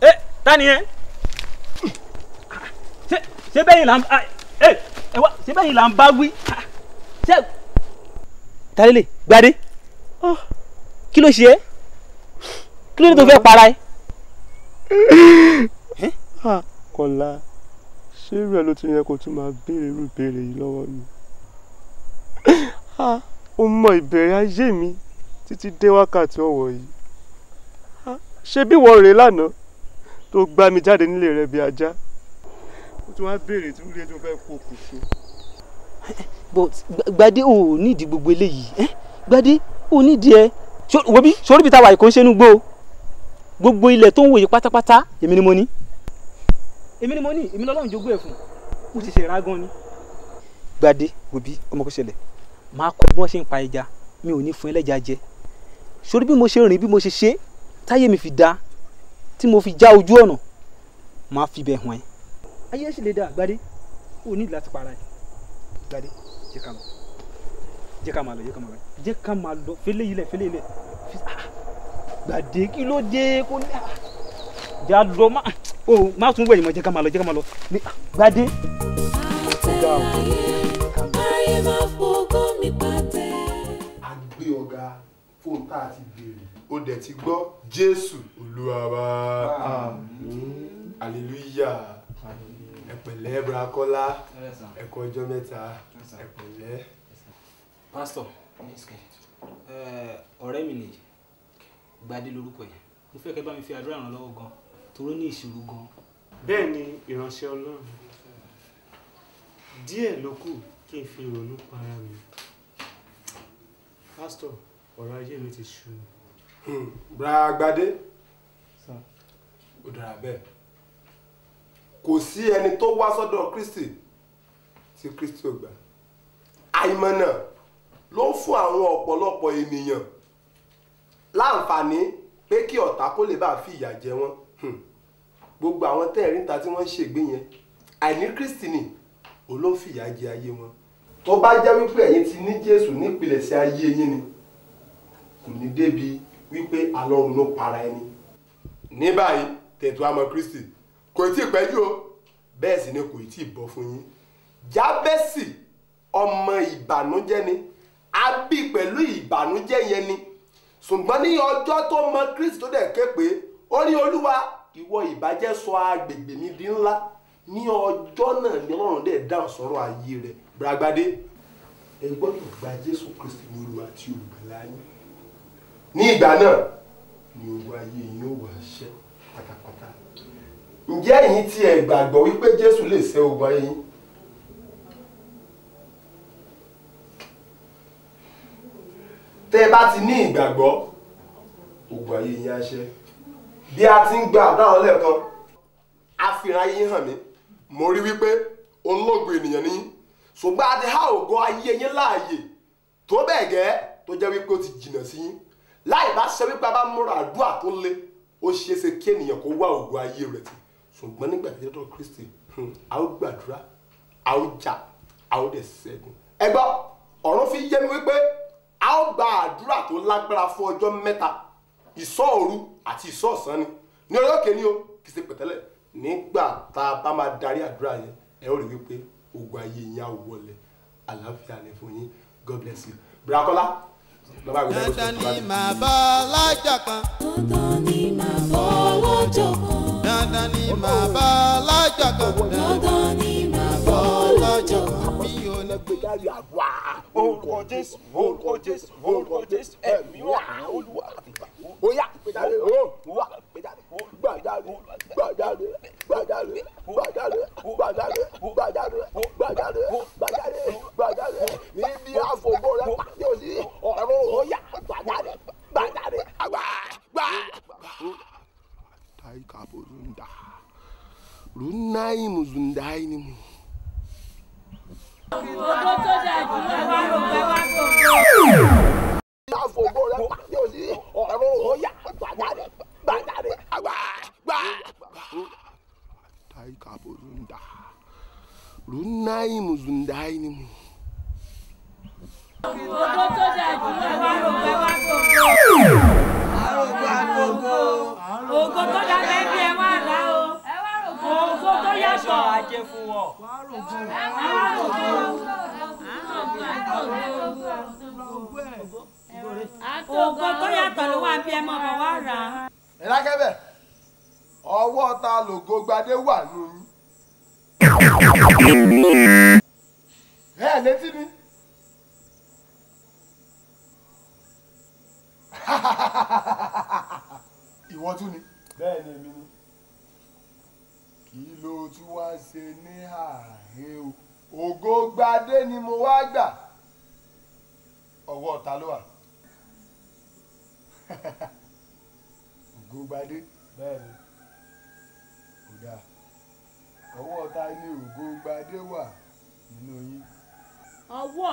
ẹ ta ni yẹn ṣé bẹ́yìn là ń ẹ ẹ wá ṣé bẹ́yìn là ń bá wí? Ṣé tálélè gbadé. Kí ló ṣe é kí ló dé tó fẹ́ para ẹ. kọ́lá ṣé irú ẹ ló tún yẹ kó tún máa béèrè irú ìbéèrè yìí lọ́wọ́ mi ó mọ ìbẹ̀rẹ̀ ayé mi títí dé wákàtí ọ̀wọ̀ yìí. Ṣé bí wọ́n rèé lánàá tó gbá mi jáde nílé rẹ bí ajá? Ó tún wá béèrè tí wúlé tó fẹ́ kó kù but gbadé ò nídìí gbogbo eléyìí gbadé ò nídìí ẹ. Wo bí sórí ibi táwa ìkó ń inú gbó gbogbo ilẹ̀ tó ń wòye pátápátá èmi ni mo ní. Èmi ni mo ní èmi lọ́lọ́run jogún ẹ̀ fún. Mo ti ṣe ra gan ni. gbadé wo bí ọmọ kò ṣẹlẹ̀ máa kọ́ bí wọ́n ṣe ń pa ẹja. Mi ò ní fún ẹlẹ́ja jẹ. Sórí bí mo ṣe rìn bí mo ṣe ṣe táyé mi fi da tí mo fi já ojú ọ̀nà máa fi bẹ̀ hàn ẹ́. Ayé sì lè dá gbadé. Ò ní láti para ẹ̀. Gbadé jẹ́ ká lọ. Jẹ́ ká máa lọ jẹ́ ká máa lọ. Jẹ́ ká máa lọ. Fẹlẹ́ yìí lẹ̀ fẹlẹ́ yìí lẹ̀. Gbadé kí ló dé? Kó ní jà lọ má. O má tún wẹ̀yìn mọ́ jẹ́ ká máa lọ jẹ́ ká máa lọ. Gbadé. ayé máa mi pàtẹ. a gbé ọ̀gá fóun tá a ti béèrè. Ó dẹ̀ ti gbọ́ jésù olúwa wa. Aleluya ẹ pẹ̀lẹ́ brakola ẹ kú ọjọ́ mẹ́ta. Ẹ pẹ̀lẹ́. pásítọ̀ ọ̀rẹ́ mi nìyí gbadé lórúkọ yẹn. Mo fẹ́ kẹ́ bá mi fi àdúrà ràn lọ́wọ́ gan toró ní ìṣòro gan. bẹ́ẹ̀ ni ìránṣẹ́ ọlọ́run. Díẹ̀ ló kù kí n fi ronú para mi pásítọ̀ ọ̀rọ̀ ayé mi ti ṣú. Mi. bragbadé ó dára bẹ́ẹ̀. Kò sí ẹni tó wá sọ́dọ̀ kristi tí kristi ò gbà. Àìmọ̀nà ló ń fún àwọn ọ̀pọ̀lọpọ̀ ènìyàn láǹfààní pé kí ọ̀tá kó lè bá fi ìyà jẹ wọ́n. Gbogbo àwọn tẹ́ẹ̀rí níta tí wọ́n ń ṣègbé yẹn àìní kristi ni òun ló ń fìyà jẹ ayé wọn tó bá jẹ́ wípé ẹ̀yin ti ní jésù nípìnlẹ̀ṣẹ̀ ayé yín ni kò ní débi wípé alọ́run ló para ẹni. Ní báyìí tẹ̀tù àmọ́ kristi. Kò tí ì pẹ́jù o. Bẹ́ẹ̀ sì ni kò tí ì bọ́ fún yín. Jábẹ́sì ọmọ ìbànújẹ́ ni. A bí pẹ̀lú ìbànújẹ́ yẹn ni. Ṣùgbọ́n ní ọjọ́ tó mọ kristi tó dẹ̀ ké pé ó ní olúwa ìwọ ìbàjẹ́ sọ agbègbè mi di ńlá. Ní ọjọ́ náà ni ọlọ́run dẹ̀ dáhùn sọ̀rọ̀ ayé rẹ̀ bragbadé ẹ gbọ́dọ̀ gba jésù kristi ní olúwa tí olùgbàlà yín. Ní ìgbà náà ni ogun ayé yín ó wà ṣẹ́ pátápátá. Ǹjẹ́ ẹ̀yin tí ẹ gbàgbọ́ wípé jésù lè ṣẹ́ ogun ayé yín? Tẹ́ bá ti ní ìgbàgbọ́ ogun ayé yín á ṣẹ́. Bí a ti ń gba àdáhùn lẹ́ẹ̀kan àfihàn ayé yín hàn mí. Mo rí wípé ológun ènìyàn ní ṣùgbọ́n a ti há ògo ayé yín láàyè. Tó bẹ́ẹ̀ gẹ́ tó jẹ́ wípé ó ti jìnnà sí yín. Láì bá ṣe wípé a bá múra àdúrà tó le ó ṣeé ṣe kí ènìyàn kó wá ògo ayé rẹ̀ tì. Ṣùgbọ́n nígbà tí dọ́dọ̀ kristi a ó gbàdúrà a ó jà a ó dẹ̀ ṣẹ́gun. Ẹ gbọ́ ọ̀run fi yé mi wípé a ó gba àdúrà tó lágbára fún ọjọ́ mẹ́ta. Ìsọ́ òru àti ìsọ́ ọ̀sán ni. Ní orí òkè o kì í ṣe pẹ̀tẹ́lẹ̀. Nígbà tá a bá máa darí àdúrà yẹn ẹ ó rí wípé ogun ayé yín á wọlé àlàáfíà ni fún yín god bless you brakola lọ́ba ìwé lẹ́gbẹ̀ẹ́ dandan ni màá bọ́ lọ́jọ́ kan. dandan ni màá bọ́ lọ́jọ́ kan. dandan ni màá bọ́ lọ́jọ́ kan. dandan ni màá bọ́ lọ́jọ́ kan. mi ò ní. orúkọ jésù orúkọ jésù orúkọ jésù ẹ̀mí wà olúwa ó yá ó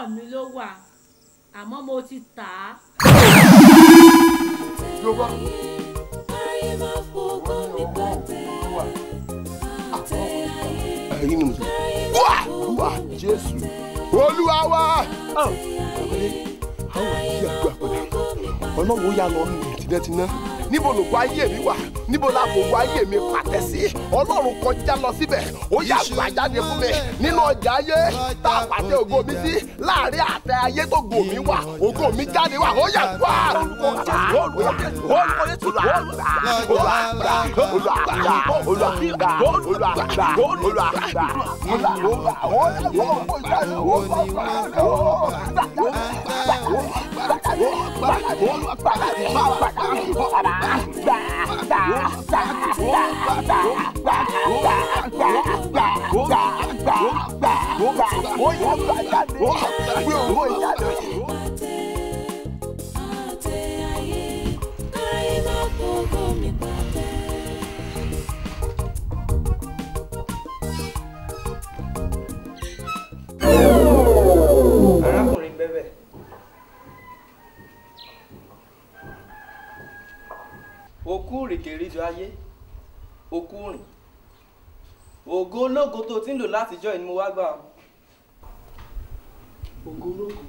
mi ló wà àmọ́ mo ti tà á. Ẹ̀yin ni mo sọ. wá wá jésù. Olúwa wá. àwọn àyè àgbà padà. Ọlọ́run ó yà lọ nù tìǹtìǹtì níbo lògùn ayé mi wà? Níbo la fògùn ayé mi pàtẹ sí? Ọlọ́run kọjá lọ síbẹ̀. Ó yà gbà jáde fún mi. Nínú ọjà ayé tá a pàtẹ ògo mi sí láàárín àtẹ ayé tó gò mí wà ògo mi jáde wà ó yà gbà olùkọ́ olùkọ́ olùkọ́ yẹn tún lọ olùwà gbà olùwà gbà olùwà gbà olùwà gbà olùwà gbà olùwà arákùnrin bẹ́bẹ̀. okú rìkèrìjọ ayé okú rìn ògo ológo tó ti ń lò látijọ́ ni mo wá gbà. Ògo ológo.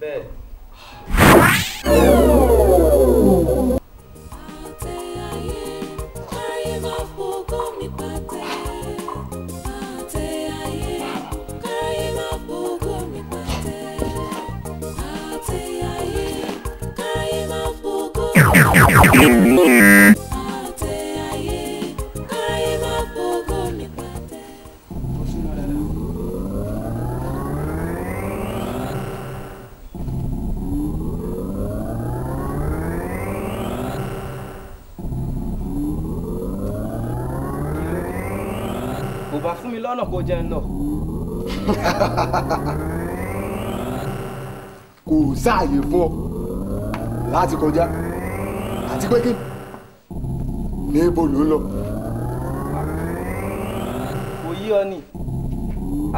bẹ́ẹ̀. kò mi lọ́nà kó jẹun lọ. kò sáàyè fún ọ láti kọjá. Àti pé kí níbo ló ń lọ. kò yí ọ ni.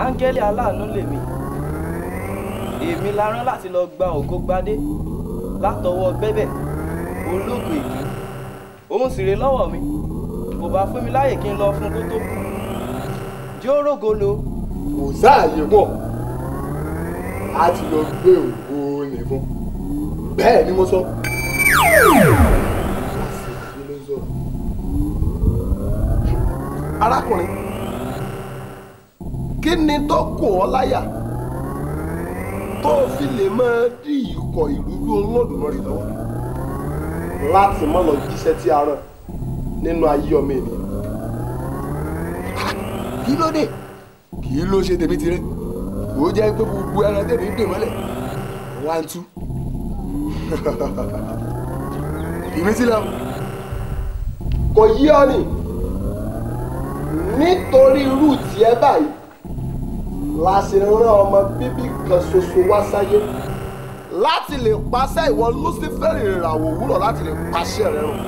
Áńgẹ́lì aláàánú lèmi èmi la rán láti lọ gba ògo gbadé látọwọ́ bẹ́bẹ̀ ológo èké òun sì rè lọ́wọ́ mi. Kò bá fún mi láyè kí n lọ fún kó tó kú jó rógo lo. kò sáàyè mọ́ a ti lọ gbé ògo nì fún bẹ́ẹ̀ ni mo sọ. arákùnrin kí ni tó kùn ọ́ láyà tó fi lè máa dí ikọ̀ ìrújú Olódùmarè lọ́wọ́ láti má lọ jíṣẹ́ tí a rán nínú ayé ọmọ ènìyàn kí ló dé? Kí ló ṣe tèmi tirẹ̀ ó jẹ́ pé gbogbo ẹran tèmi dè mọ́lẹ̀. Wá ń tú. Ìmí sílẹ̀ o kò yí ọ nì nítorí irú tiẹ̀ báyìí la ṣe rán ọmọ bíbí kan ṣoṣo wá sáyé. Láti lè pàṣẹ ìwọ Lúsífẹ́rì ìràwọ̀ òwúrọ̀ láti lè pàṣẹ rẹ rùn.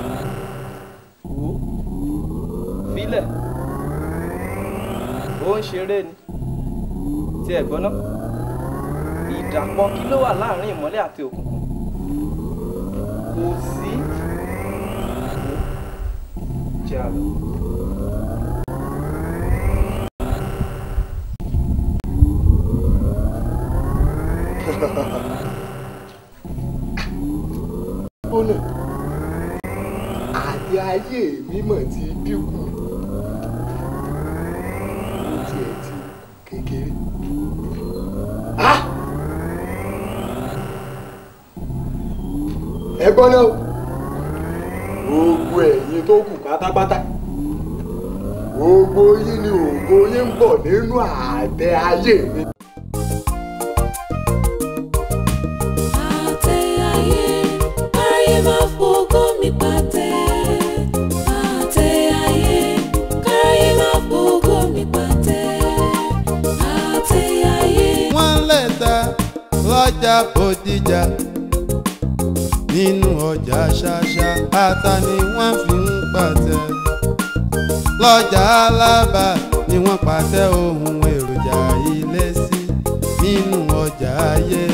filẹ̀ ó ń ṣeré ni. Tí ẹ gbọ́ná ìdàpọ̀ kí ló wà láàárín ìmọ́lẹ̀ àti òkùnkùn? Kò sí. Jẹ́ àlọ́. bọ́nà àti ayé mímọ̀ ti dínkù ẹgbọ́n náà gbogbo ẹ̀yin tó kù pátápátá gbogbo yín ni ògo yín ń bọ̀ nínú àtẹ ayé mi. lọ́jà alábà ni wọ́n pàṣẹ ohun èròjà ilé sí nínú ọjà ayé.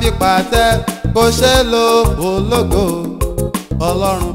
fi pàtẹ kó ṣe lo ológo ọlọ́run